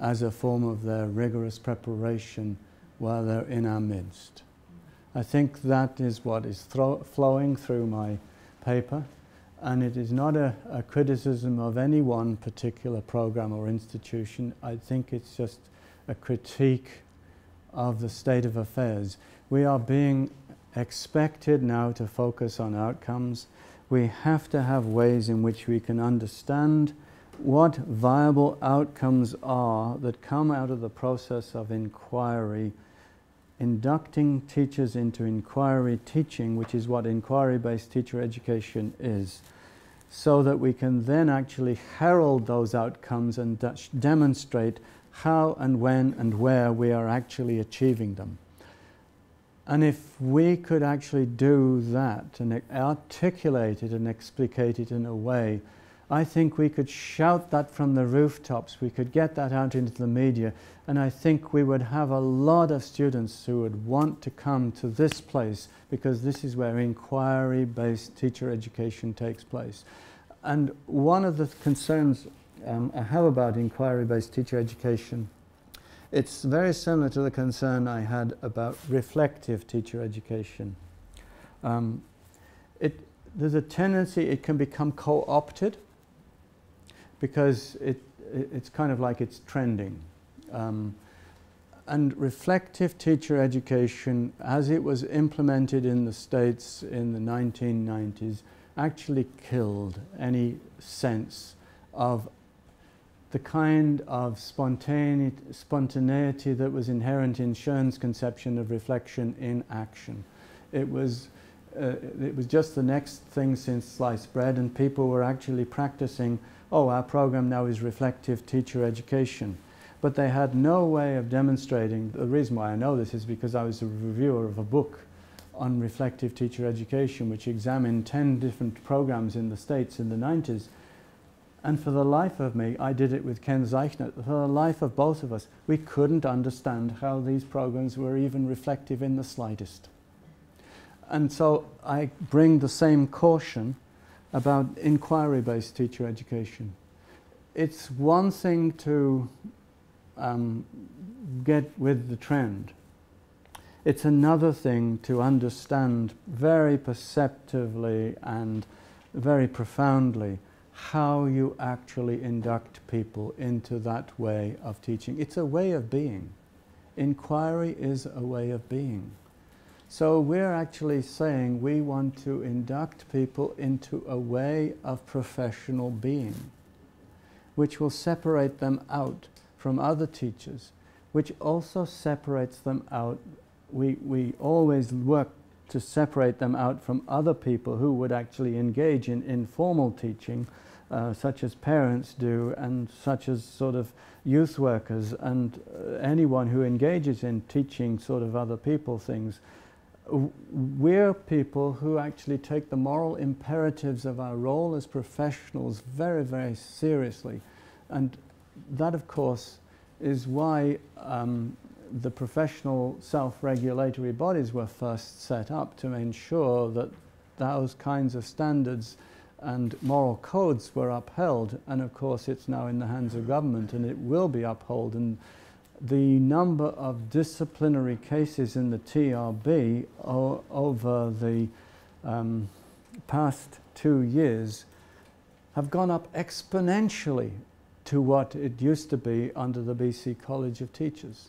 as a form of their rigorous preparation while they're in our midst. I think that is what is flowing through my paper, and it is not a, a, criticism of any one particular program or institution. I think it's just a critique of the state of affairs. We are being expected now to focus on outcomes. We have to have ways in which we can understand what viable outcomes are that come out of the process of inquiry, inducting teachers into inquiry teaching, which is what inquiry based teacher education is, so that we can then actually herald those outcomes and demonstrate how and when and where we are actually achieving them. And if we could actually do that and articulate it and explicate it in a way, I think we could shout that from the rooftops, we could get that out into the media, and I think we would have a lot of students who would want to come to this place because this is where inquiry based teacher education takes place. And one of the concerns um, I have about inquiry based teacher education it's very similar to the concern I had about reflective teacher education. Um, it, there's a tendency it can become co-opted because it, it, it's kind of like it's trending. Um, and reflective teacher education, as it was implemented in the States in the 1990s, actually killed any sense of the kind of spontaneity, spontaneity that was inherent in Schoen's conception of reflection in action. It was, uh, it was just the next thing since sliced bread, and people were actually practicing, oh, our program now is reflective teacher education. But they had no way of demonstrating. The reason why I know this is because I was a reviewer of a book on reflective teacher education, which examined 10 different programs in the States in the 90s and for the life of me, I did it with Ken Zeichner, for the life of both of us, we couldn't understand how these programs were even reflective in the slightest. And so I bring the same caution about inquiry based teacher education. It's one thing to um, get with the trend, it's another thing to understand very perceptively and very profoundly how you actually induct people into that way of teaching. It's a way of being. Inquiry is a way of being. So we're actually saying we want to induct people into a way of professional being, which will separate them out from other teachers, which also separates them out. We, we always work to separate them out from other people who would actually engage in informal teaching uh, such as parents do, and such as sort of youth workers and uh, anyone who engages in teaching sort of other people things. We're people who actually take the moral imperatives of our role as professionals very, very seriously. And that, of course, is why um, the professional self regulatory bodies were first set up to ensure that those kinds of standards and moral codes were upheld. And of course, it's now in the hands of government and it will be upheld. And the number of disciplinary cases in the TRB over the um, past two years have gone up exponentially to what it used to be under the BC College of Teachers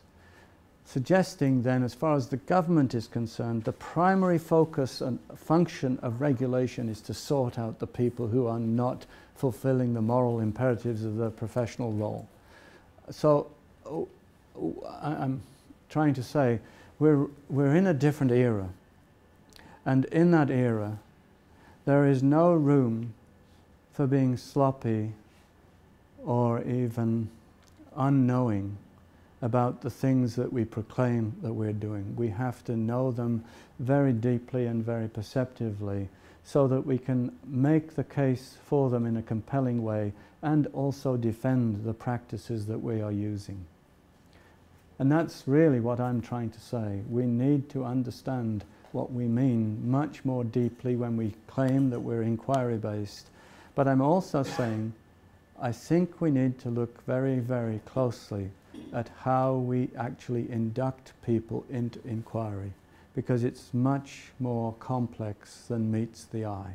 suggesting then, as far as the government is concerned, the primary focus and function of regulation is to sort out the people who are not fulfilling the moral imperatives of their professional role. So I'm trying to say we're, we're in a different era. And in that era, there is no room for being sloppy or even unknowing about the things that we proclaim that we're doing. We have to know them very deeply and very perceptively so that we can make the case for them in a compelling way and also defend the practices that we are using. And that's really what I'm trying to say. We need to understand what we mean much more deeply when we claim that we're inquiry based. But I'm also saying I think we need to look very, very closely at how we actually induct people into inquiry because it's much more complex than meets the eye.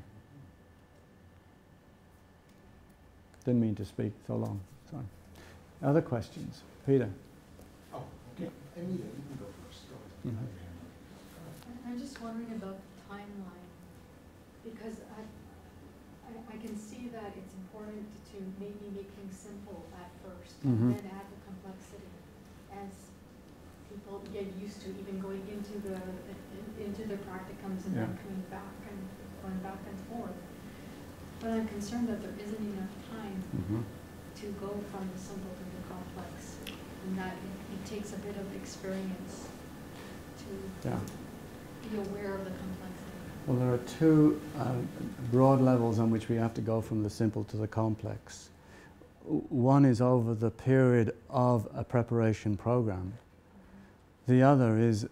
Didn't mean to speak so long. Sorry. Other questions? Peter? Okay. Anita, you can go first. Go ahead. Mm-hmm. I'm just wondering about the timeline because I, I, I, can see that it's important to maybe make things simple at 1st mm-hmm. and then add the complexity as people get used to even going into the into the practicums and yeah. then coming back and going back and forth. But I'm concerned that there isn't enough time mm-hmm. to go from the simple to the complex, and that it, it takes a bit of experience to. Yeah. be aware of the complexity? Well, there are two uh, broad levels on which we have to go from the simple to the complex. One is over the period of a preparation program. The other is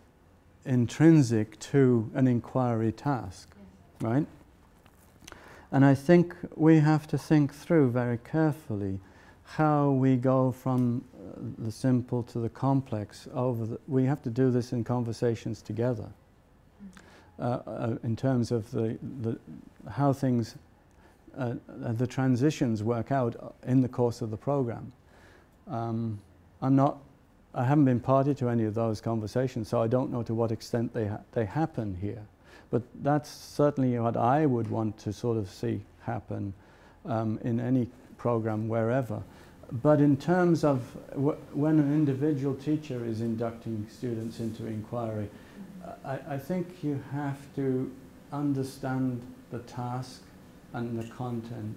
intrinsic to an inquiry task, Yes. right? And I think we have to think through very carefully how we go from uh, the simple to the complex over the, we have to do this in conversations together. Uh, uh, in terms of the, the how things uh, uh, the transitions work out in the course of the program. Um, I'm not I haven't been party to any of those conversations so I don't know to what extent they ha- they happen here. But that's certainly what I would want to sort of see happen um, in any program wherever. But in terms of when an individual teacher is inducting students into inquiry, I, I think you have to understand the task and the content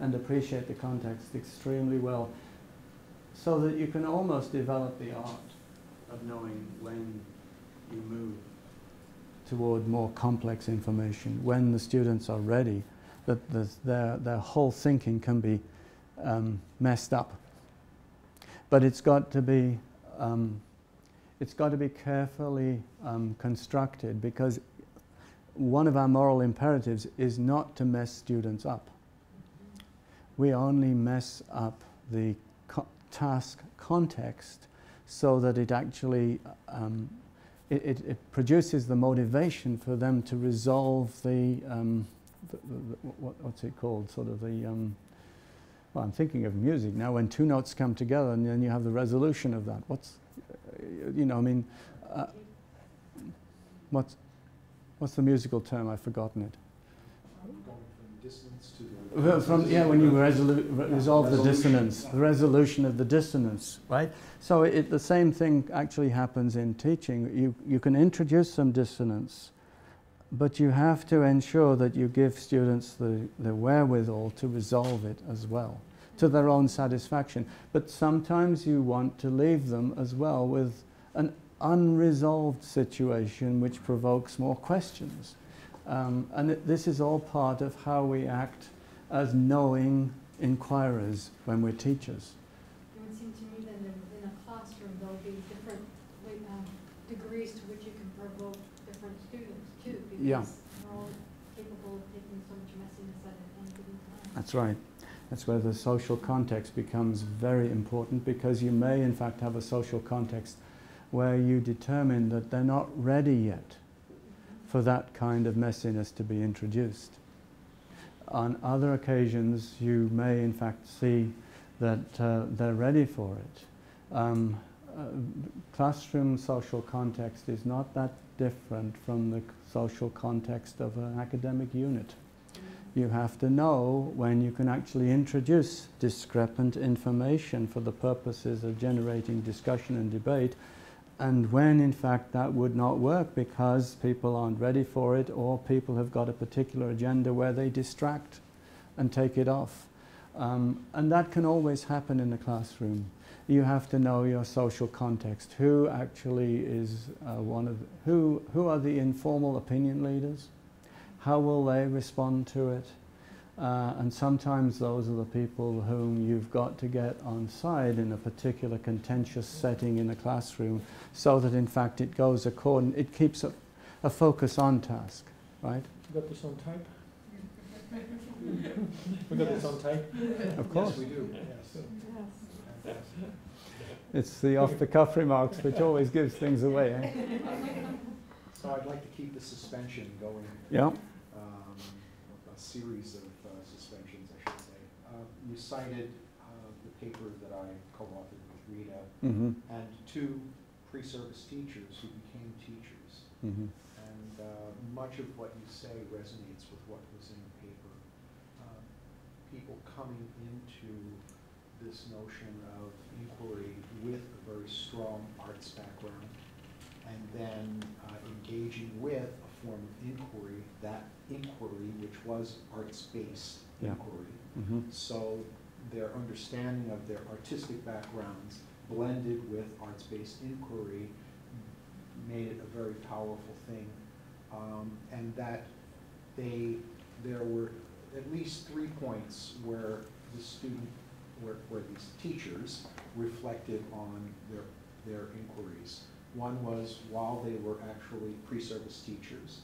and appreciate the context extremely well so that you can almost develop the art of knowing when you move toward more complex information when the students are ready that the, their, their whole thinking can be um, messed up but it's got to be um, it's got to be carefully um, constructed because one of our moral imperatives is not to mess students up we only mess up the co- task context so that it actually um, it, it, it produces the motivation for them to resolve the, um, the, the, the what, what's it called? Sort of the, um, well, I'm thinking of music now. When two notes come together, and then you have the resolution of that. What's, uh, you know, I mean, uh, what's, what's the musical term? I've forgotten it. From dissonance to the. Well, From, yeah, when you resolu- re- resolve the dissonance, the resolution of the dissonance, right? So it, the same thing actually happens in teaching. You, you can introduce some dissonance, but you have to ensure that you give students the, the wherewithal to resolve it as well, to their own satisfaction. But sometimes you want to leave them as well with an unresolved situation which provokes more questions. Um, and it, this is all part of how we act as knowing inquirers when we're teachers. It would seem to me that in, a classroom, there'll be different um, degrees to which you can provoke different students too, Yeah. because they're all capable of taking so much messiness at any given time. That's right. That's where the social context becomes very important because you may, in fact, have a social context where you determine that they're not ready yet for that kind of messiness to be introduced. On other occasions, you may, in fact, see that uh, they're ready for it. Um, uh, classroom social context is not that different from the social context of an academic unit. You have to know when you can actually introduce discrepant information for the purposes of generating discussion and debate, and when in fact that would not work because people aren't ready for it or people have got a particular agenda where they distract and take it off. Um, and that can always happen in the classroom. You have to know your social context. Who actually is uh, one of who who are the informal opinion leaders? How will they respond to it? Uh, and sometimes those are the people whom you've got to get on side in a particular contentious setting in a classroom so that in fact it goes according, it keeps a, a focus on task, right? You got this on tape? We got this on tape? Of course. Yes, we do, yes. It's the off the cuff remarks which always gives things away, eh? So I'd like to keep the suspension going, Yeah. um, a series of uh, suspensions, I should say. Uh, You cited uh, the paper that I co-authored with Rita Mm-hmm. and two pre-service teachers who became teachers. Mm-hmm. And uh, much of what you say resonates with what was in the paper. Uh, People coming into this notion of inquiry with a very strong arts background, and then uh, engaging with a form of inquiry, that inquiry which was arts-based Yeah. inquiry. Mm-hmm. So their understanding of their artistic backgrounds blended with arts-based inquiry made it a very powerful thing um, and that they, there were at least three points where the student, where, where these teachers reflected on their, their inquiries. One was while they were actually pre-service teachers,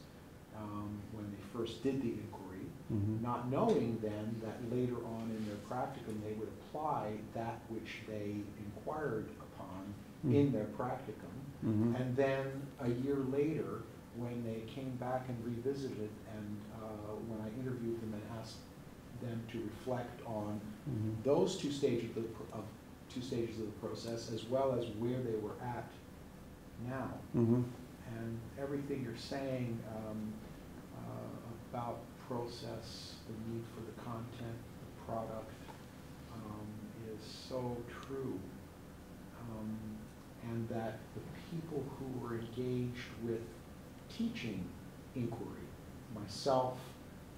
um, when they first did the inquiry, Mhm. not knowing then that later on in their practicum, they would apply that which they inquired upon in Mhm. their practicum. Mhm. And then a year later, when they came back and revisited, and uh, when I interviewed them and asked them to reflect on Mhm. those two stages of, the of, two stages of the process, as well as where they were at now. Mhm. And everything you're saying um, uh, about process, the need for the content, the product, um, is so true. Um, And that the people who were engaged with teaching inquiry, myself,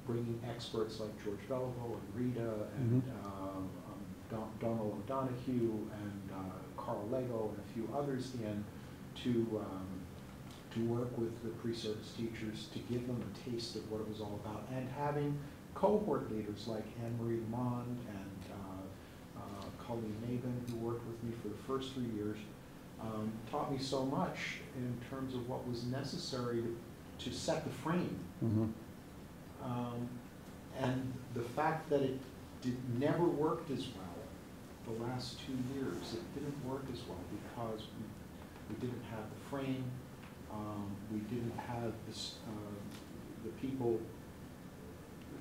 bringing experts like George Beliveau and Rita and Mhm. um, um, Don- Donald O'Donoghue and uh, Carl Leggo and a few others in to, um, to work with the pre-service teachers to give them a taste of what it was all about, and having cohort leaders like Anne Marie Mond and uh, uh, Colleen Nabin, who worked with me for the first three years, um, taught me so much in terms of what was necessary to, to set the frame. Mhm. Um, and the fact that it did, never worked as well the last two years, it didn't work as well because we, we didn't have the frame, um, we didn't have this, uh, the people,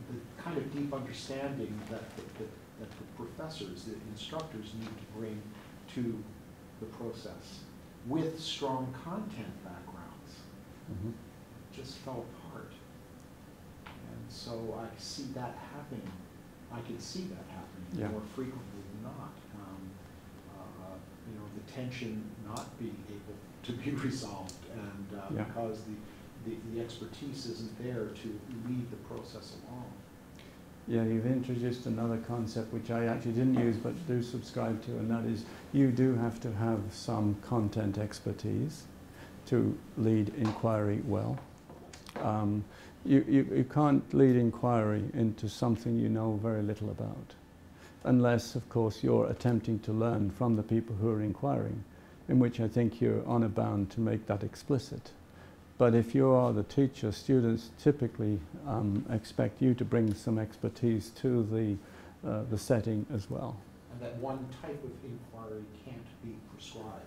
the kind of deep understanding that, the- that, that the professors, the instructors need to bring to the process with strong content backgrounds Mhm. just fell apart. So I see that happening, I can see that Yeah. happening more frequently than not. Um, uh, You know, the tension not being able to be resolved and uh, Yeah. because the, the, the expertise isn't there to lead the process along. Yeah, you've introduced another concept which I actually didn't use but do subscribe to, and that is you do have to have some content expertise to lead inquiry well. Um, you, you, you can't lead inquiry into something you know very little about, unless, of course, you're attempting to learn from the people who are inquiring, in which I think you're honor bound to make that explicit. But if you are the teacher, students typically um, expect you to bring some expertise to the, uh, the setting as well. And that one type of inquiry can't be prescribed.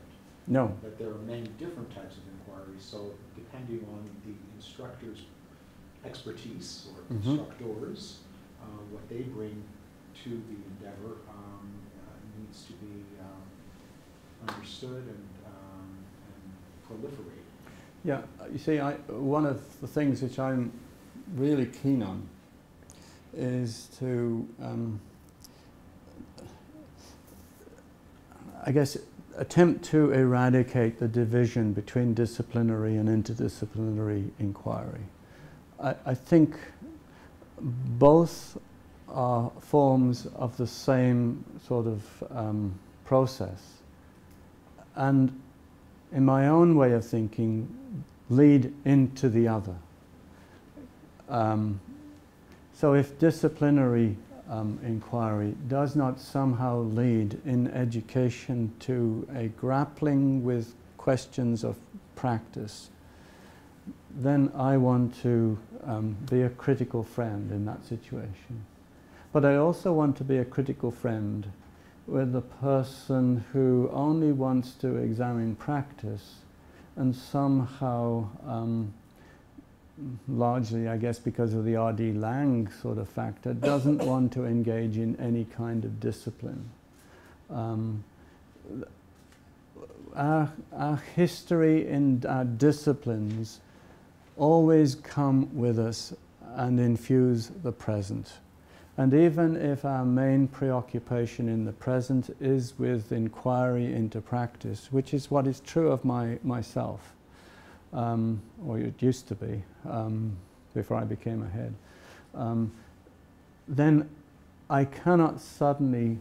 No. that there are many different types of inquiries, so depending on the instructor's expertise or Mhm. instructors, uh, what they bring to the endeavor um, uh, needs to be um, understood and, um, and proliferate. Yeah, uh, you see, I, one of the things which I'm really keen on is to, um, I guess, attempt to eradicate the division between disciplinary and interdisciplinary inquiry. I, I think both are forms of the same sort of um, process. And in my own way of thinking, lead into the other. Um, so if disciplinary um, inquiry does not somehow lead in education to a grappling with questions of practice, then I want to um, be a critical friend in that situation. But I also want to be a critical friend with the person who only wants to examine practice and somehow, um, largely I guess because of the R.D. Laing sort of factor, doesn't want to engage in any kind of discipline. Um, our, our history and our disciplines always come with us and infuse the present. And even if our main preoccupation in the present is with inquiry into practice, which is what is true of my, myself, um, or it used to be um, before I became a head, um, then I cannot suddenly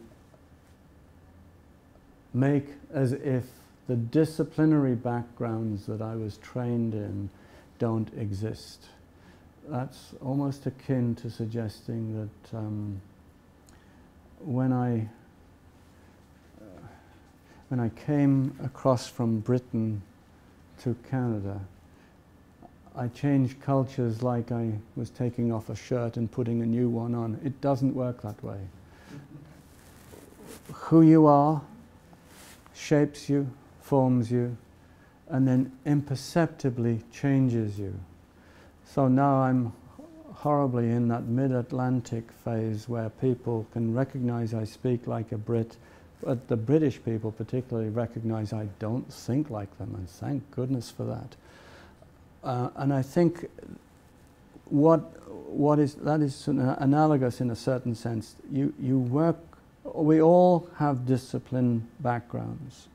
make as if the disciplinary backgrounds that I was trained in don't exist. That's almost akin to suggesting that um, when I uh, when I came across from Britain to Canada, I changed cultures like I was taking off a shirt and putting a new one on. It doesn't work that way. Who you are shapes you, forms you, and then imperceptibly changes you. So now I'm horribly in that mid Atlantic phase where people can recognize I speak like a Brit, but the British people particularly recognize I don't think like them, and thank goodness for that. Uh, and I think what, what is, that is analogous in a certain sense. You, you work, we all have discipline backgrounds,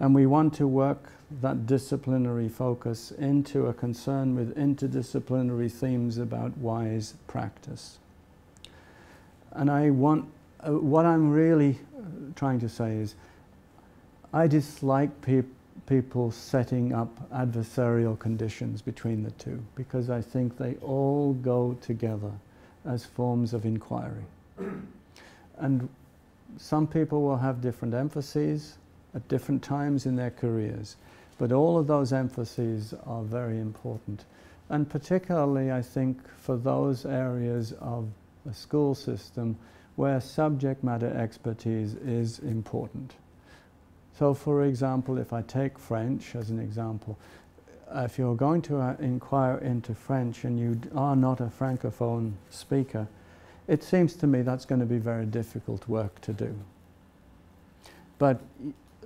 and we want to work that disciplinary focus into a concern with interdisciplinary themes about wise practice. And I want, uh, what I'm really uh, trying to say is, I dislike pe- people setting up adversarial conditions between the two because I think they all go together as forms of inquiry. and some people will have different emphases at different times in their careers. But all of those emphases are very important. And particularly, I think, for those areas of a school system where subject matter expertise is important. So, for example, if I take French as an example, if you're going to uh, inquire into French and you are not a francophone speaker, it seems to me that's going to be very difficult work to do. But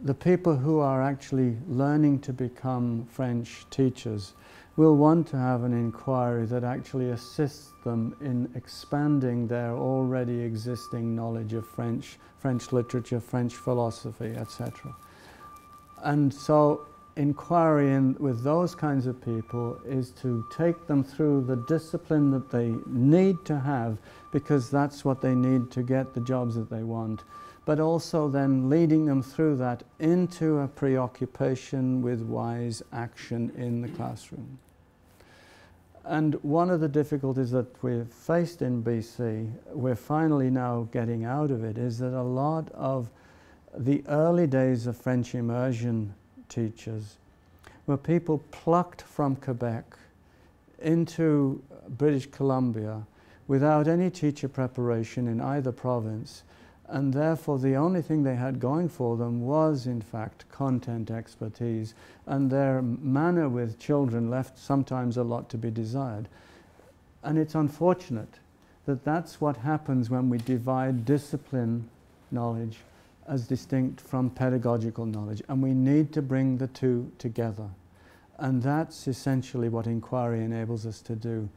the people who are actually learning to become French teachers will want to have an inquiry that actually assists them in expanding their already existing knowledge of French, French literature, French philosophy, etc. And so inquiry in, with those kinds of people is to take them through the discipline that they need to have because that's what they need to get the jobs that they want but also then leading them through that into a preoccupation with wise action in the classroom. And one of the difficulties that we've faced in BC, we're finally now getting out of it, is that a lot of the early days of French immersion teachers were people plucked from Quebec into British Columbia without any teacher preparation in either province and therefore the only thing they had going for them was in fact content expertise. And their manner with children left sometimes a lot to be desired. And it's unfortunate that that's what happens when we divide discipline knowledge as distinct from pedagogical knowledge. And we need to bring the two together. And that's essentially what inquiry enables us to do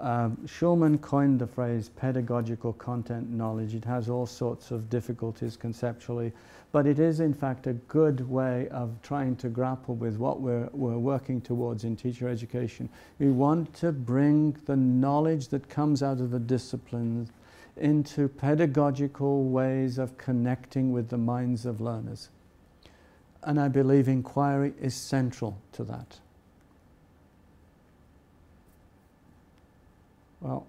um, Shulman coined the phrase pedagogical content knowledge. It has all sorts of difficulties conceptually, but it is in fact a good way of trying to grapple with what we're, we're working towards in teacher education. We want to bring the knowledge that comes out of the disciplines into pedagogical ways of connecting with the minds of learners. And I believe inquiry is central to that. Well,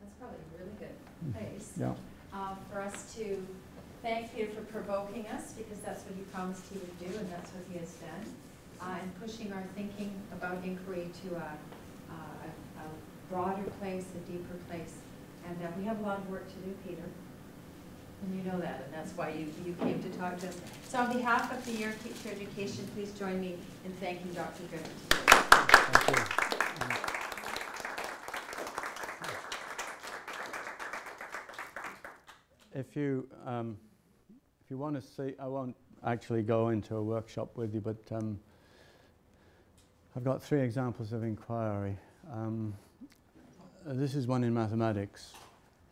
That's probably a really good place yeah. uh, for us to thank Peter for provoking us, because that's what he promised he would do, and that's what he has done, uh, and pushing our thinking about inquiry to a, a, a broader place, a deeper place. And uh, we have a lot of work to do, Peter. And you know that, and that's why you, you came to talk to us. So on behalf of the Year of Teacher Education, please join me in thanking Dr. Grimmett. Thank you. If you, um, if you want to see, I won't actually go into a workshop with you, but um, I've got three examples of inquiry. Um, this is one in mathematics.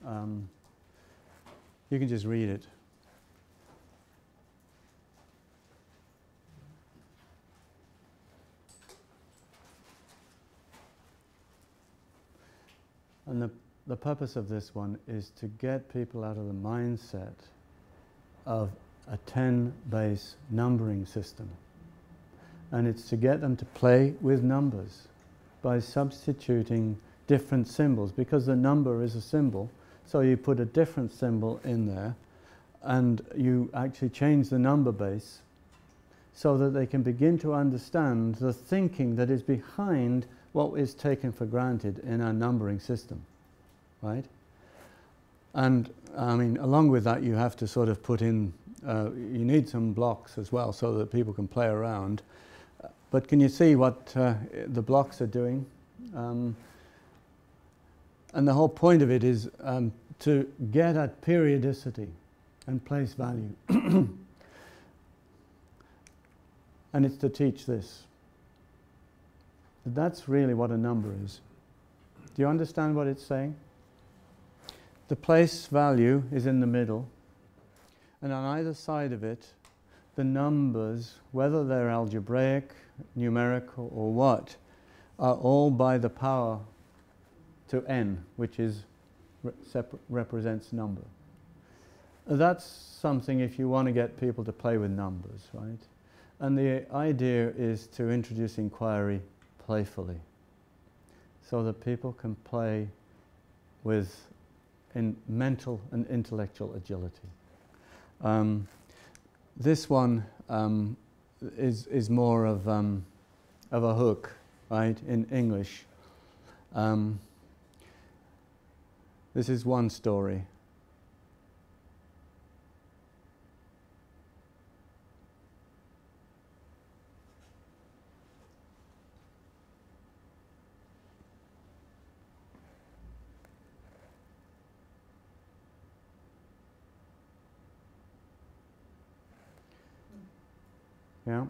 Um, you can just read it. And the, the purpose of this one is to get people out of the mindset of a 10 base numbering system. And it's to get them to play with numbers by substituting different symbols because the number is a symbol. So you put a different symbol in there and you actually change the number base so that they can begin to understand the thinking that is behind what is taken for granted in our numbering system, right? And I mean, along with that, you have to sort of put in, uh, you need some blocks as well so that people can play around. But can you see what uh, the blocks are doing? Um, and the whole point of it is um, to get at periodicity and place value. and it's to teach this. That's really what a number is. Do you understand what it's saying? The place value is in the middle, and on either side of it, the numbers, whether they're algebraic, numerical, or what, are all by the power to n, which is represents number. That's something if you want to get people to play with numbers, right? And the idea is to introduce inquiry playfully so that people can play with in mental and intellectual agility. Um, this one um, is, is more of, um, of a hook, right, in English. This is one story. Yeah?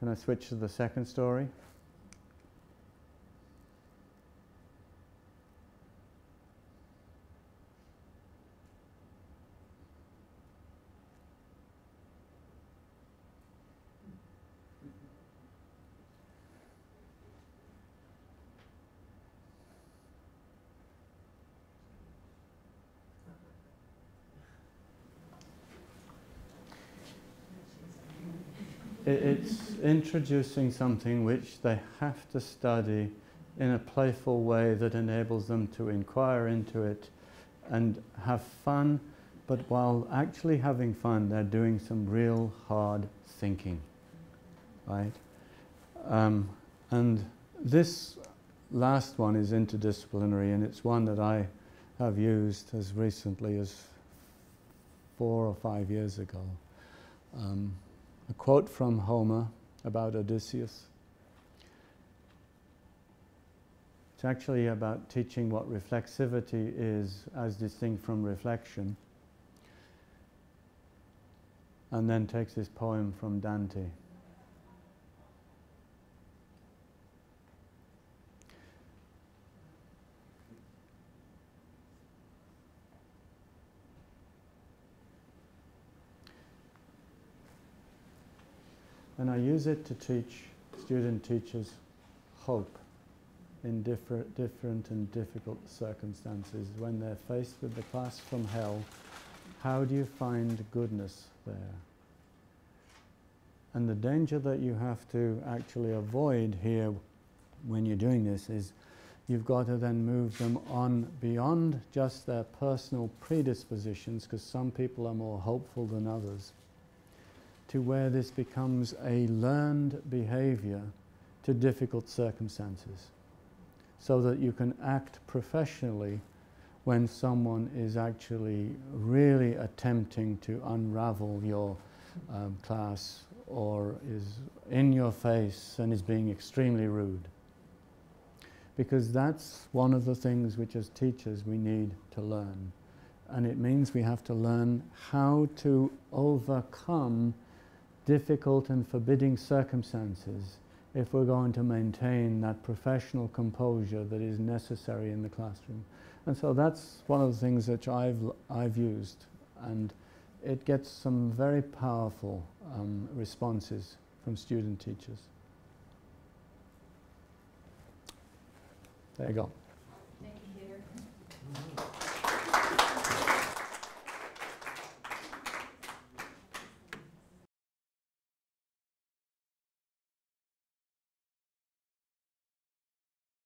Can I switch to the second story? it's introducing something which they have to study in a playful way that enables them to inquire into it and have fun, but while actually having fun, they're doing some real hard thinking, right? Um, and this last one is interdisciplinary, and it's one that I have used as recently as four or five years ago. Um, a quote from Homer about Odysseus. It's actually about teaching what reflexivity is as distinct from reflection. And then takes this poem from Dante. And I use it to teach student teachers hope in different, different and difficult circumstances. When they're faced with the class from hell, how do you find goodness there? And the danger that you have to actually avoid here when you're doing this is you've got to then move them on beyond just their personal predispositions, because some people are more hopeful than others to where this becomes a learned behavior to difficult circumstances so that you can act professionally when someone is actually really attempting to unravel your um, class or is in your face and is being extremely rude. Because that's one of the things which as teachers we need to learn. And it means we have to learn how to overcome difficult and forbidding circumstances if we're going to maintain that professional composure that is necessary in the classroom. And so that's one of the things that I've, I've used and it gets some very powerful um, responses from student teachers. There you go.